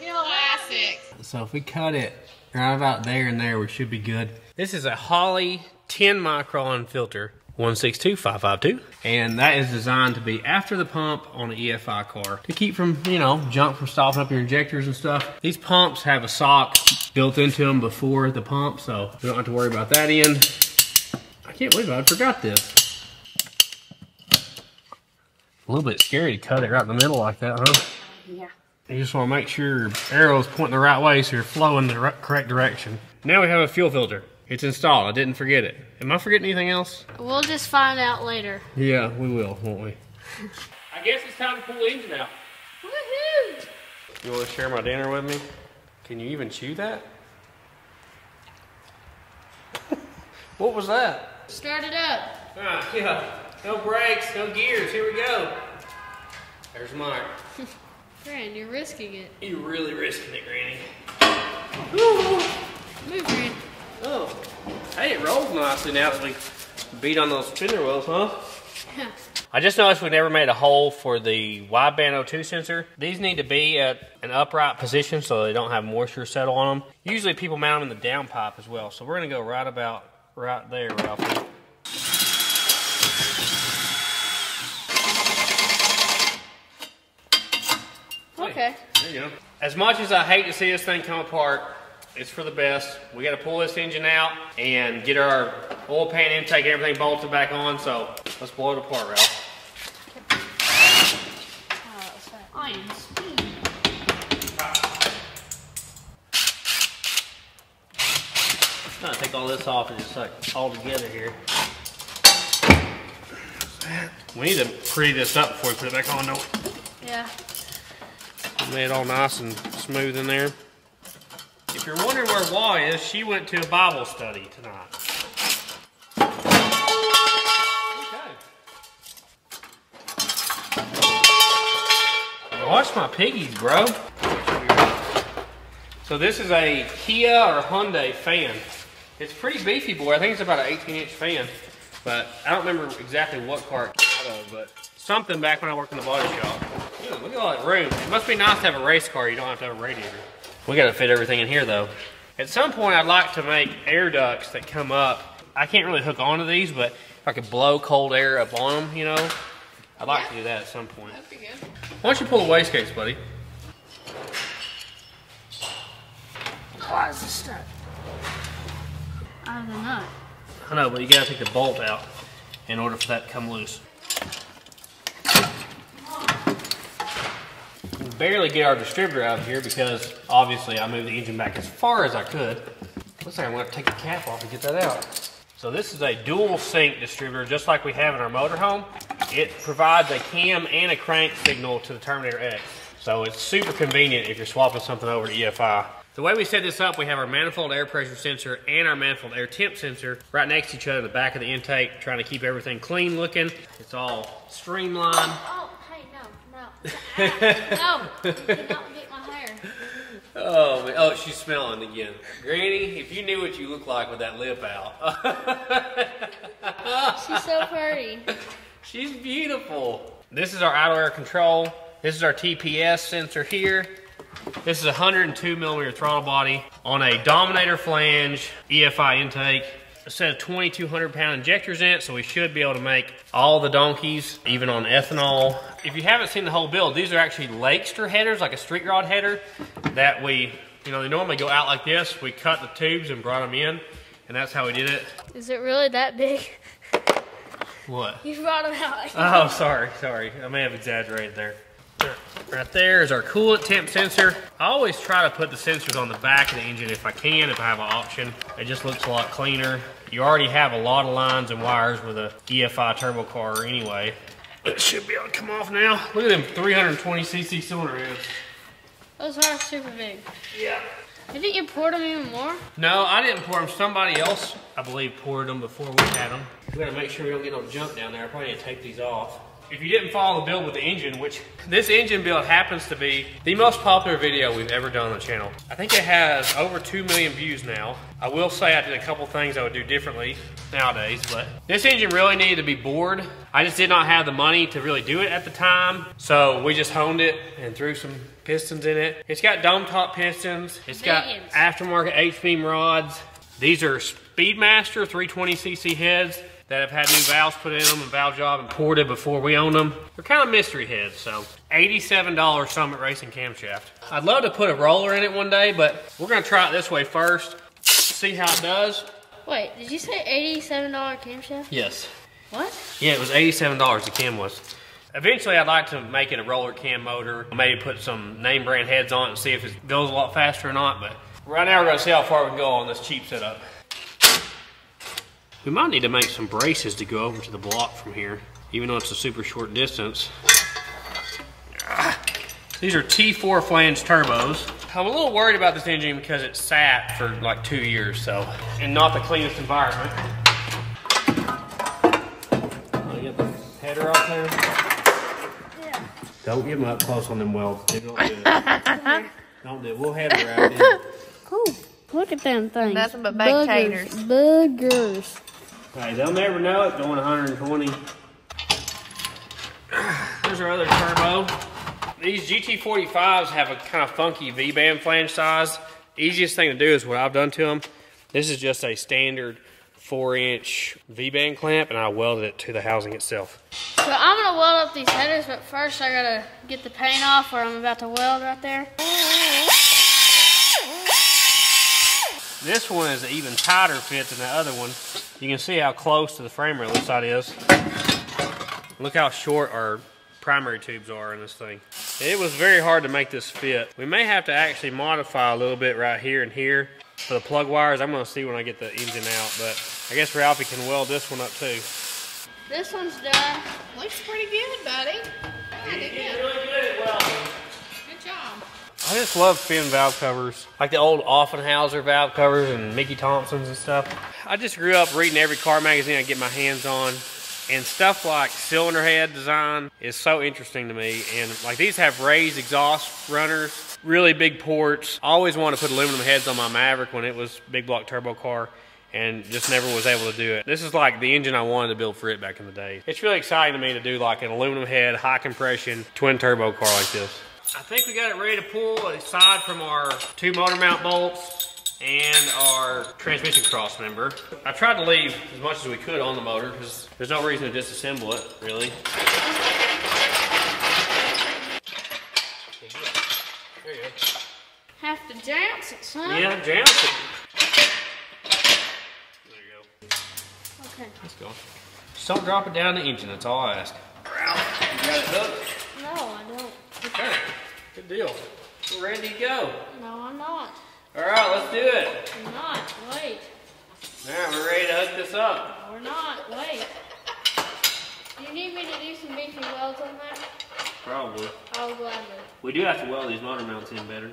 You know, Classic. So if we cut it right about there and there, we should be good. This is a Holley 10 micron filter, 162552. And that is designed to be after the pump on an EFI car to keep from, you know, junk from stopping up your injectors and stuff. These pumps have a sock built into them before the pump, so we don't have to worry about that end. I can't believe I forgot this. A little bit scary to cut it right in the middle like that, huh? Yeah. You just want to make sure your arrow's pointing the right way so you're flowing the ri- correct direction. Now we have a fuel filter. It's installed. I didn't forget it. Am I forgetting anything else? We'll just find out later. Yeah, we will, won't we? I guess it's time to pull the engine out. Woohoo! You want to share my dinner with me? Can you even chew that? what was that? Start it up. Ah, yeah. No brakes, no gears. Here we go. There's Mark. Gran, you're risking it. You're really risking it, Granny. Move, Gran. Oh, hey, it rolls nicely now that we beat on those spinner wheels, huh? Yeah. I just noticed we never made a hole for the wideband O2 sensor. These need to be at an upright position so they don't have moisture settle on them. Usually people mount them in the downpipe as well. So we're gonna go right about right there, Ralphie. Okay. There you go. As much as I hate to see this thing come apart, it's for the best. We got to pull this engine out and get our oil pan intake and everything bolted back on. So let's blow it apart, Ralph. I'm gonna take all this off and just like all together here. We need to pretty this up before we put it back on. No, Yeah. made it all nice and smooth in there. If you're wondering where Wa is, she went to a Bible study tonight. Okay. Watch my piggies, bro. So this is a Kia or Hyundai fan. It's pretty beefy, boy. I think it's about an 18-inch fan, but I don't remember exactly what car it came out of, but something back when I worked in the body shop. Ooh, look at all that room. It must be nice to have a race car. You don't have to have a radiator. We got to fit everything in here, though. At some point, I'd like to make air ducts that come up. I can't really hook onto these, but if I could blow cold air up on them, you know, I'd like to do that at some point. That'd be good. Why don't you pull the wastegates, buddy? Why is it stuck? Out of the nut. I know, but you gotta take the bolt out. in order for that to come loose. Barely get our distributor out of here because obviously I moved the engine back as far as I could. Looks like I'm gonna take the cap off and get that out. So this is a dual sync distributor, just like we have in our motorhome. It provides a cam and a crank signal to the Terminator X. So it's super convenient if you're swapping something over to EFI. The way we set this up, we have our manifold air pressure sensor and our manifold air temp sensor right next to each other in the back of the intake, trying to keep everything clean looking. It's all streamlined. Oh, Oh, no, no. no, you did not get my hair. Oh, man. oh, she's smelling again. Granny, if you knew what you look like with that lip out. She's so pretty. she's beautiful. This is our auto air control. This is our TPS sensor here. This is a 102 millimeter throttle body on a Dominator flange EFI intake. A set of 2,200 pound injectors in it, so we should be able to make all the donkeys, even on ethanol. If you haven't seen the whole build, these are actually Lakester headers, like a street rod header, that we, you know, they normally go out like this. We cut the tubes and brought them in, and that's how we did it. Is it really that big? What? You brought them out like Oh, sorry, sorry. I may have exaggerated there. Right there is our coolant temp sensor. I always try to put the sensors on the back of the engine if I can, if I have an option. It just looks a lot cleaner. You already have a lot of lines and wires with a EFI turbo car anyway. It should be able to come off now. Look at them 320cc cylinder heads. Those are super big. Yeah. Didn't you pour them even more? No, I didn't pour them. Somebody else, I believe, poured them before we had them. We gotta make sure we don't get no junk down there. I probably need to take these off. If you didn't follow the build with the engine, which this engine build happens to be the most popular video we've ever done on the channel. I think it has over 2 million views now. I will say I did a couple things I would do differently nowadays, but this engine really needed to be bored. I just did not have the money to really do it at the time, so we just honed it and threw some pistons in it. It's got dome top pistons. It's got aftermarket H-beam rods. These are Speedmaster 320cc heads that have had new valves put in them and valve job imported before we own them. They're kind of mystery heads, so $87 Summit Racing camshaft. I'd love to put a roller in it one day, but we're gonna try it this way first, see how it does. Wait, did you say $87 camshaft? Yes. What? Yeah, it was $87 the cam was. Eventually, I'd like to make it a roller cam motor. Maybe put some name brand heads on it and see if it goes a lot faster or not. But right now, we're gonna see how far we can go on this cheap setup. We might need to make some braces to go over to the block from here, even though it's a super short distance. These are T4 flange turbos. I'm a little worried about this engine because it sat for like two years, so, and not the cleanest environment. You got the header out there? Yeah. Don't get them up close on them welds. Do not do it. Don't do it. We'll header out there. Cool. Look at them things. Nothing but baked taters. Boogers. Hey, they'll never know it going 120. There's our other turbo. These GT45s have a kind of funky V-band flange size. Easiest thing to do is what I've done to them. This is just a standard four inch V-band clamp and I welded it to the housing itself. So I'm gonna weld up these headers, but first I gotta get the paint off where I'm about to weld right there. This one is an even tighter fit than the other one. You can see how close to the frame rail this side is. Look how short our primary tubes are in this thing. It was very hard to make this fit. We may have to actually modify a little bit right here and here for the plug wires. I'm gonna see when I get the engine out, but I guess Ralphie can weld this one up too. This one's done. Looks pretty good, buddy. Yeah, I just love fin valve covers, like the old Offenhauser valve covers and Mickey Thompsons and stuff. I just grew up reading every car magazine I get my hands on, and stuff like cylinder head design is so interesting to me. And like these have raised exhaust runners, really big ports. I always wanted to put aluminum heads on my Maverick when it was big block turbo car. And just never was able to do it. This is like the engine I wanted to build for it back in the day. It's really exciting to me to do like an aluminum head, high compression, twin turbo car like this. I think we got it ready to pull aside from our two motor mount bolts and our transmission cross member. I tried to leave as much as we could on the motor because there's no reason to disassemble it, really. There you go. Have to jounce it, son. Yeah, jounce it. There you go. Okay. Let's go. Just don't drop it down the engine, that's all I ask. You got it hooked? No, I don't. Okay, good deal. We're ready to go. No, I'm not. All right, let's do it. I'm not. Wait. All right, we're ready to hook this up. We're not. Wait. Do you need me to do some beefy welds on that? Probably. I'll gladly. We do have to weld these motor mounts in better.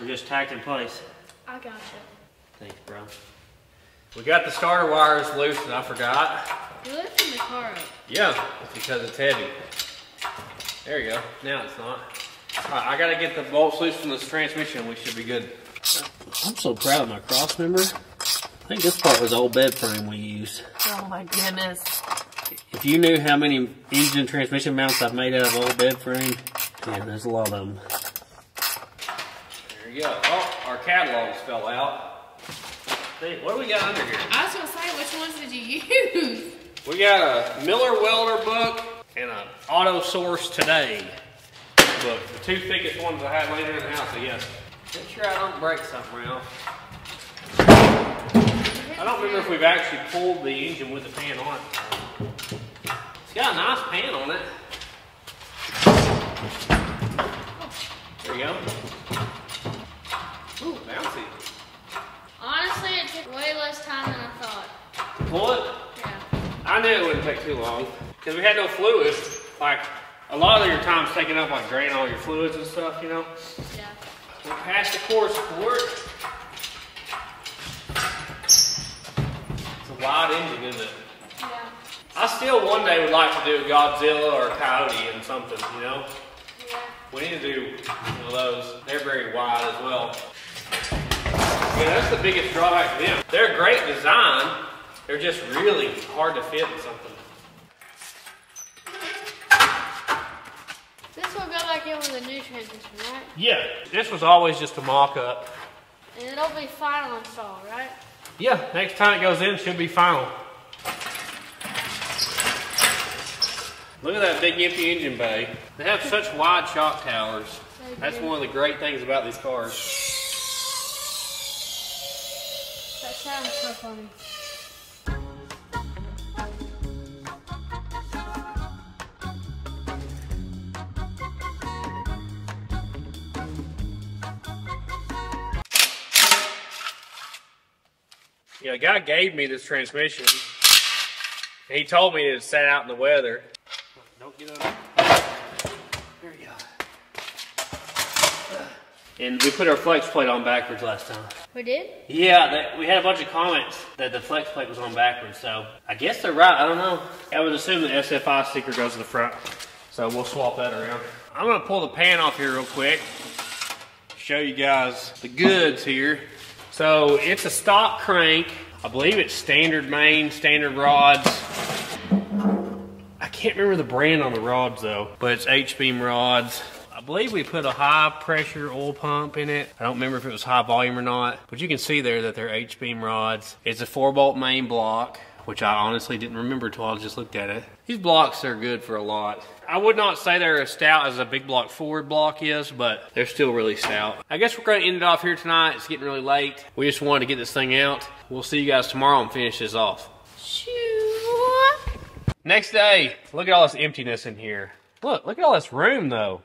They're just tacked in place. I got you. Thanks, bro. We got the starter wires loose and I forgot. You're lifting the car up. Yeah, it's because it's heavy. There you go. Now it's not. All right, I gotta get the bolts loose from this transmission. We should be good. I'm so proud of my cross member. I think this part was the old bed frame we used. Oh my goodness. If you knew how many engine transmission mounts I've made out of old bed frame, yeah, there's a lot of them. There you go. Oh, our catalogs fell out. See, what do we got under here? I was gonna say, which ones did you use? We got a Miller Welder book and a Auto Source Today book. The two thickest ones I had laying in the house, so yes. Make sure I don't break something, Ralph. I don't remember if we've actually pulled the engine with the pan on it. It's got a nice pan on it. There you go. Ooh, bouncy. Honestly, it took way less time than I thought. Pull it. Yeah. I knew it wouldn't take too long because we had no fluids. Like a lot of your time's taken up like draining all your fluids and stuff, you know. Yeah. We passed the core support. It's a wide engine, isn't it? Yeah. I still one day would like to do a Godzilla or a Coyote and something, you know. Yeah. We need to do one of those. They're very wide as well. Yeah, that's the biggest drawback to them. They're a great design. They're just really hard to fit in something. This will go back in with a new transmission, right? Yeah, this was always just a mock-up. And it'll be final install, right? Yeah, next time it goes in, it should be final. Look at that big empty engine bay. They have such wide shock towers. They That's do. one of the great things about these cars. That sounds so funny. Yeah, a guy gave me this transmission. And he told me it sat out in the weather. Don't get up. There you go. And we put our flex plate on backwards last time. We did? Yeah, that, we had a bunch of comments that the flex plate was on backwards, so I guess they're right. I don't know. I would assume the SFI sticker goes to the front, so we'll swap that around. I'm gonna pull the pan off here real quick, show you guys the goods here. So it's a stock crank. I believe it's standard main, standard rods. I can't remember the brand on the rods though, but it's H-beam rods. I believe we put a high pressure oil pump in it. I don't remember if it was high volume or not, but you can see there that they're H-beam rods. It's a four bolt main block, which I honestly didn't remember till I just looked at it. These blocks are good for a lot. I would not say they're as stout as a big block Ford block is, but they're still really stout. I guess we're going to end it off here tonight. It's getting really late. We just wanted to get this thing out. We'll see you guys tomorrow and finish this off. Next day, look at all this emptiness in here. Look, look at all this room though.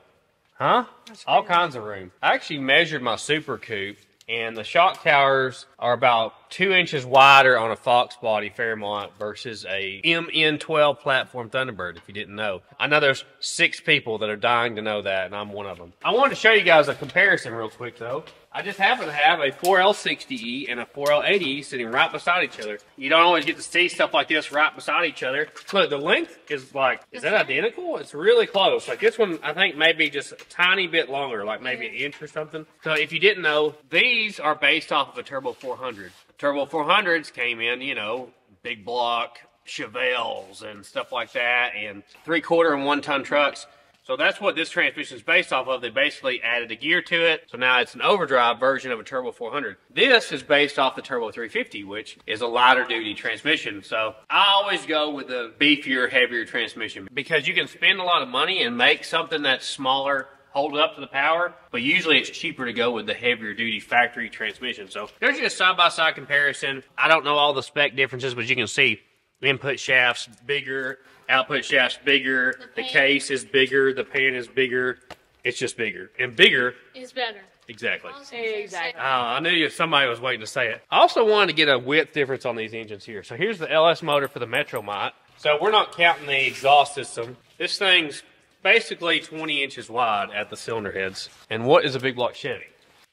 Huh? All kinds of room. I actually measured my Super Coupe and the shock towers are about two inches wider on a Fox body Fairmont versus a MN12 platform Thunderbird, if you didn't know. I know there's six people that are dying to know that, and I'm one of them. I wanted to show you guys a comparison real quick though. I just happen to have a 4L60E and a 4L80E sitting right beside each other. You don't always get to see stuff like this right beside each other. Look, the length is like, is that identical? It's really close. Like this one, I think maybe just a tiny bit longer, like maybe an inch or something. So if you didn't know, these are based off of a Turbo 400. Turbo 400s came in, you know, big block Chevelles and stuff like that, and three quarter and one ton trucks. So that's what this transmission is based off of. They basically added a gear to it. So now it's an overdrive version of a Turbo 400. This is based off the Turbo 350, which is a lighter duty transmission. So I always go with the beefier, heavier transmission because you can spend a lot of money and make something that's smaller hold up to the power, but usually it's cheaper to go with the heavier duty factory transmission. So there's just a side by side comparison. I don't know all the spec differences, but you can see input shafts bigger, output shafts bigger, the, pan. case is bigger, the pan is bigger. It's just bigger and bigger. It's better. Exactly. Exactly. Oh, I knew you, somebody was waiting to say it. I also wanted to get a width difference on these engines here. So here's the LS motor for the Metromite. So we're not counting the exhaust system. This thing's basically 20 inches wide at the cylinder heads. And what is a big block Chevy?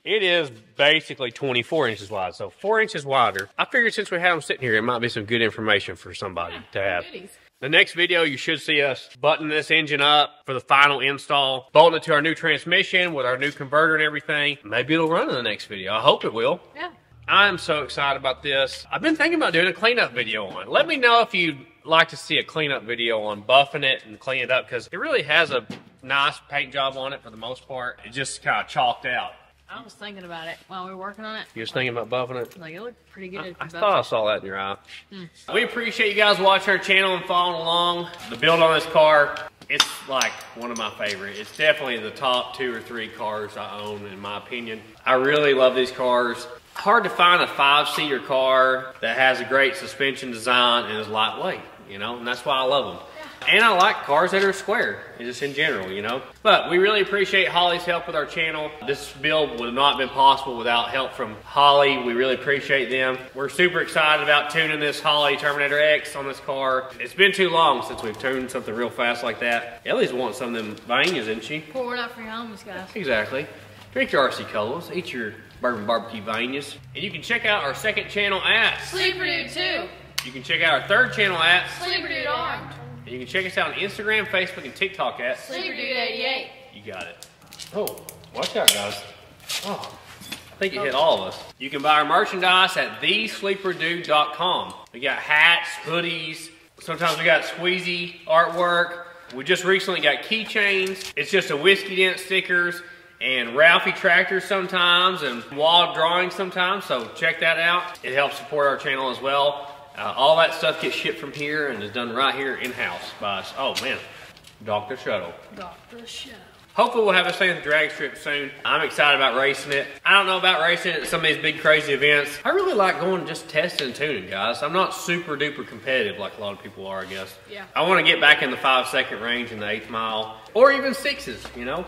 It is basically 24 inches wide, so four inches wider. I figured since we had them sitting here, it might be some good information for somebody to have. Goodies. The next video, you should see us button this engine up for the final install, bolting it to our new transmission with our new converter and everything. Maybe it'll run in the next video. I hope it will. Yeah. I'm so excited about this. I've been thinking about doing a cleanup video on it. Let me know if you'd like to see a cleanup video on buffing it and clean it up because it really has a nice paint job on it for the most part. It just kind of chalked out. I was thinking about it while we were working on it. You was thinking about buffing it? Like it looked pretty good. I, I thought buffed I saw that in your eye. Hmm. We appreciate you guys watching our channel and following along. The build on this car, it's like one of my favorite. It's definitely the top two or three cars I own in my opinion. I really love these cars. Hard to find a five-seater car that has a great suspension design and is lightweight, you know, and that's why I love them. And I like cars that are square, just in general, you know. But we really appreciate Holley's help with our channel. This build would not have been possible without help from Holley. We really appreciate them. We're super excited about tuning this Holley Terminator X on this car. It's been too long since we've tuned something real fast like that. Ellie's wants some of them Vanias, isn't she? Pour it out for your homies, guys. Exactly. Drink your RC Colas, eat your bourbon barbecue Vanias. And you can check out our second channel at, Sleeper Dude 2. you can check out our third channel at, Sleeper Dude Armed. And you can check us out on Instagram, Facebook, and TikTok at, Sleeper Dude 88. You got it. Oh, watch out, guys. Oh, I think it hit all of us. You can buy our merchandise at thesleeperdude.com. We got hats, hoodies. Sometimes we got squeezy artwork. We just recently got keychains. It's just a whiskey dent stickers and Ralphie tractors sometimes and wall drawings sometimes. So check that out. It helps support our channel as well. Uh, all that stuff gets shipped from here and is done right here in-house by us. Oh man, Dr. Shuttle. Dr. Shuttle. Hopefully we'll have a the drag strip soon. I'm excited about racing it. I don't know about racing at some of these big crazy events. I really like going just testing and tuning, guys. I'm not super duper competitive like a lot of people are, I guess. Yeah. I want to get back in the five second range in the eighth mile, or even sixes, you know?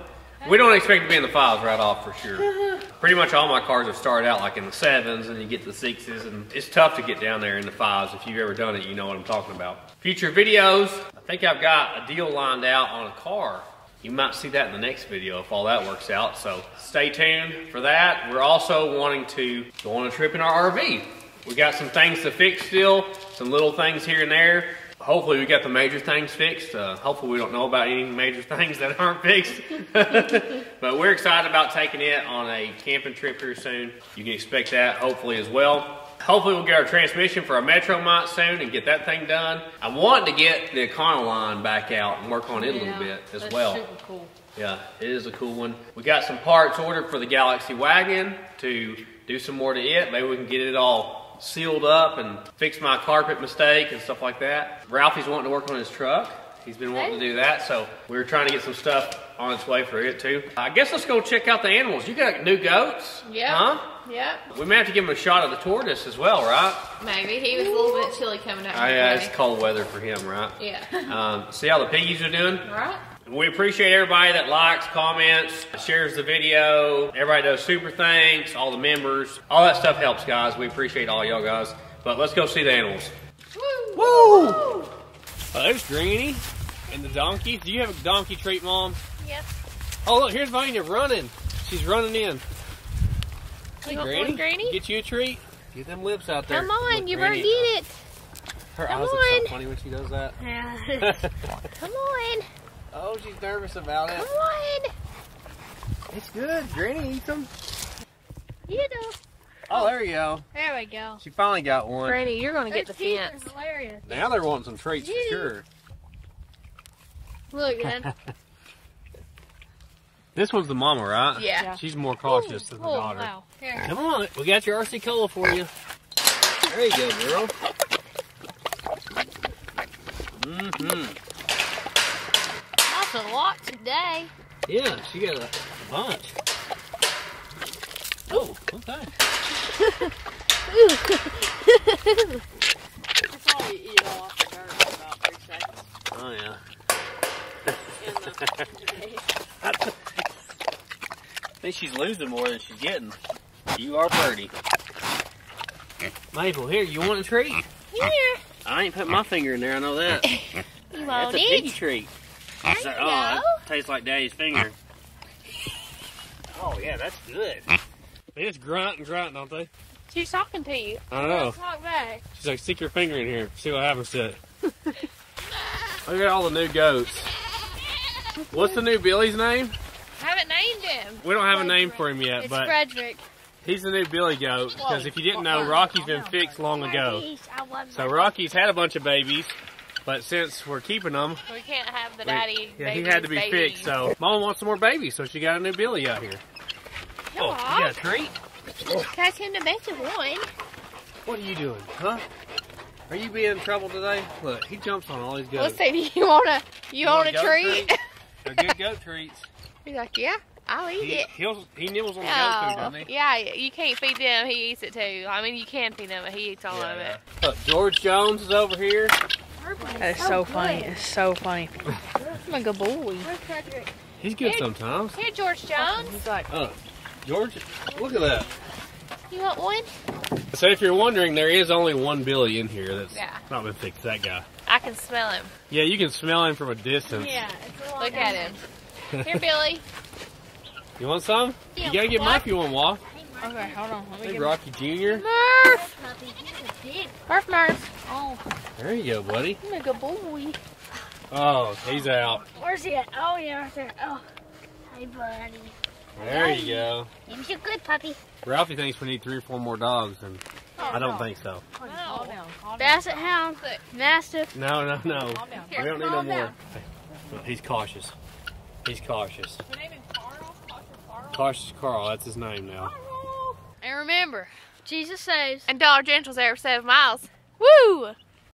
We don't expect to be in the fives right off for sure. Pretty much all my cars have started out like in the sevens and you get the sixes and it's tough to get down there in the fives. If you've ever done it, you know what I'm talking about. Future videos, I think I've got a deal lined out on a car. You might see that in the next video if all that works out. So stay tuned for that. We're also wanting to go on a trip in our RV. We got some things to fix still, some little things here and there. Hopefully we got the major things fixed. Uh, hopefully we don't know about any major things that aren't fixed. but we're excited about taking it on a camping trip here soon. You can expect that hopefully as well. Hopefully we'll get our transmission for our Metromite soon and get that thing done. I'm wanting to get the Econoline back out and work on it a little bit as That's well. cool. Yeah, it is a cool one. We got some parts ordered for the Galaxie wagon to do some more to it. Maybe we can get it all sealed up and fix my carpet mistake and stuff like that. Ralphie's wanting to work on his truck. He's been wanting to do that, so we were trying to get some stuff on its way for it too. I guess let's go check out the animals. You got new goats? Yep. Huh? Yep. We may have to give him a shot of the tortoise as well, right? Maybe. He was a little bit chilly coming out. Oh, yeah, it's cold weather for him, right? Yeah. Um, see how the piggies are doing? Right? We appreciate everybody that likes, comments, shares the video. Everybody does super thanks, all the members. All that stuff helps, guys. We appreciate all y'all guys. But let's go see the animals. Woo! Woo! Oh, there's Greenie and the donkey. Do you have a donkey treat, Mom? Yep. Oh, look, here's Vanya running. She's running in. Hey, You Granny. Granny? Get you a treat. Get them lips out there. Come on, Look, you better Granny, get it. Her Come eyes look so funny when she does that. Yeah. Come on. Oh, she's nervous about it. Come on. It's good. Granny eats them. You know. Oh, there you go. There we go. She finally got one. Granny, you're gonna get the Those fence. hilarious. Now they're wanting some treats for sure. Look, man. This one's the mama, right? Yeah. Yeah. She's more cautious than the oh, daughter. wow. Here. Come on, we got your RC Cola for you. There you go, girl. Mm-hmm. A lot today. Yeah, she got a bunch. Oh, okay. you eat off the dirt in about three seconds. Oh, yeah. I think she's losing more than she's getting. You are pretty. Maple, here, you want a treat? Here. I ain't put my finger in there, I know that. you That's a big treat. There So- you oh, that go. tastes like Daddy's finger. Oh, yeah, that's good. They just grunt and grunt, don't they? She's talking to you. I know. Talk back. She's like, stick your finger in here, see what happens to it. Look at all the new goats. What's the new Billy's name? Haven't named him. We don't have a name for him yet, It's but Frederick. he's the new Billy goat. Because if you didn't know, Rocky's been fixed long ago. So Rocky's had a bunch of babies, but since we're keeping them, We can't have the we- daddy. yeah, he had to be fixed. So mom wants some more babies, so she got a new Billy out here. Oh, you got a treat? Catch him to make one. What are you doing, huh? Are you being in trouble today? Look, he jumps on all these goats. Let's see. You want a you, want a goat treat? treats? They're good goat treats. He's like, yeah, I'll eat He, it. he'll, he nibbles on the goat food, Oh, doesn't he? Oh, yeah, you can't feed them. He eats it too. I mean, you can feed them, but he eats all Yeah, of yeah. it. Look, George Jones is over here. That's so funny. It's so funny. I'm a good boy. He's good sometimes. Here, George Jones. He's like, Oh, George, look at that. You want one? So if you're wondering, there is only one Billy in here that's Yeah. not been fixed. That guy. I can smell him. Yeah, you can smell him from a distance. it's a Look at him. Here, Billy. You want some? Yeah, you gotta get what? mine if you want Wall. Okay, hold on. Let me Hey, get Rocky Jr. Murph. Murph, Murph. Oh, There you go, buddy. I'm a good boy. Oh, he's out. Where's he at? Oh, yeah, right there. Oh, hi, buddy. There you go. You're good, puppy. Ralphie thinks we need three or four more dogs, and oh, I don't think so. Calm down. Calm down. Basset Hound, Mastiff. No, no, no. Calm down. we don't need no calm more. down. Well, he's cautious. He's cautious. Cautious Carl, that's his name now. And remember, Jesus saves. And Dollar General's there for seven miles. Woo!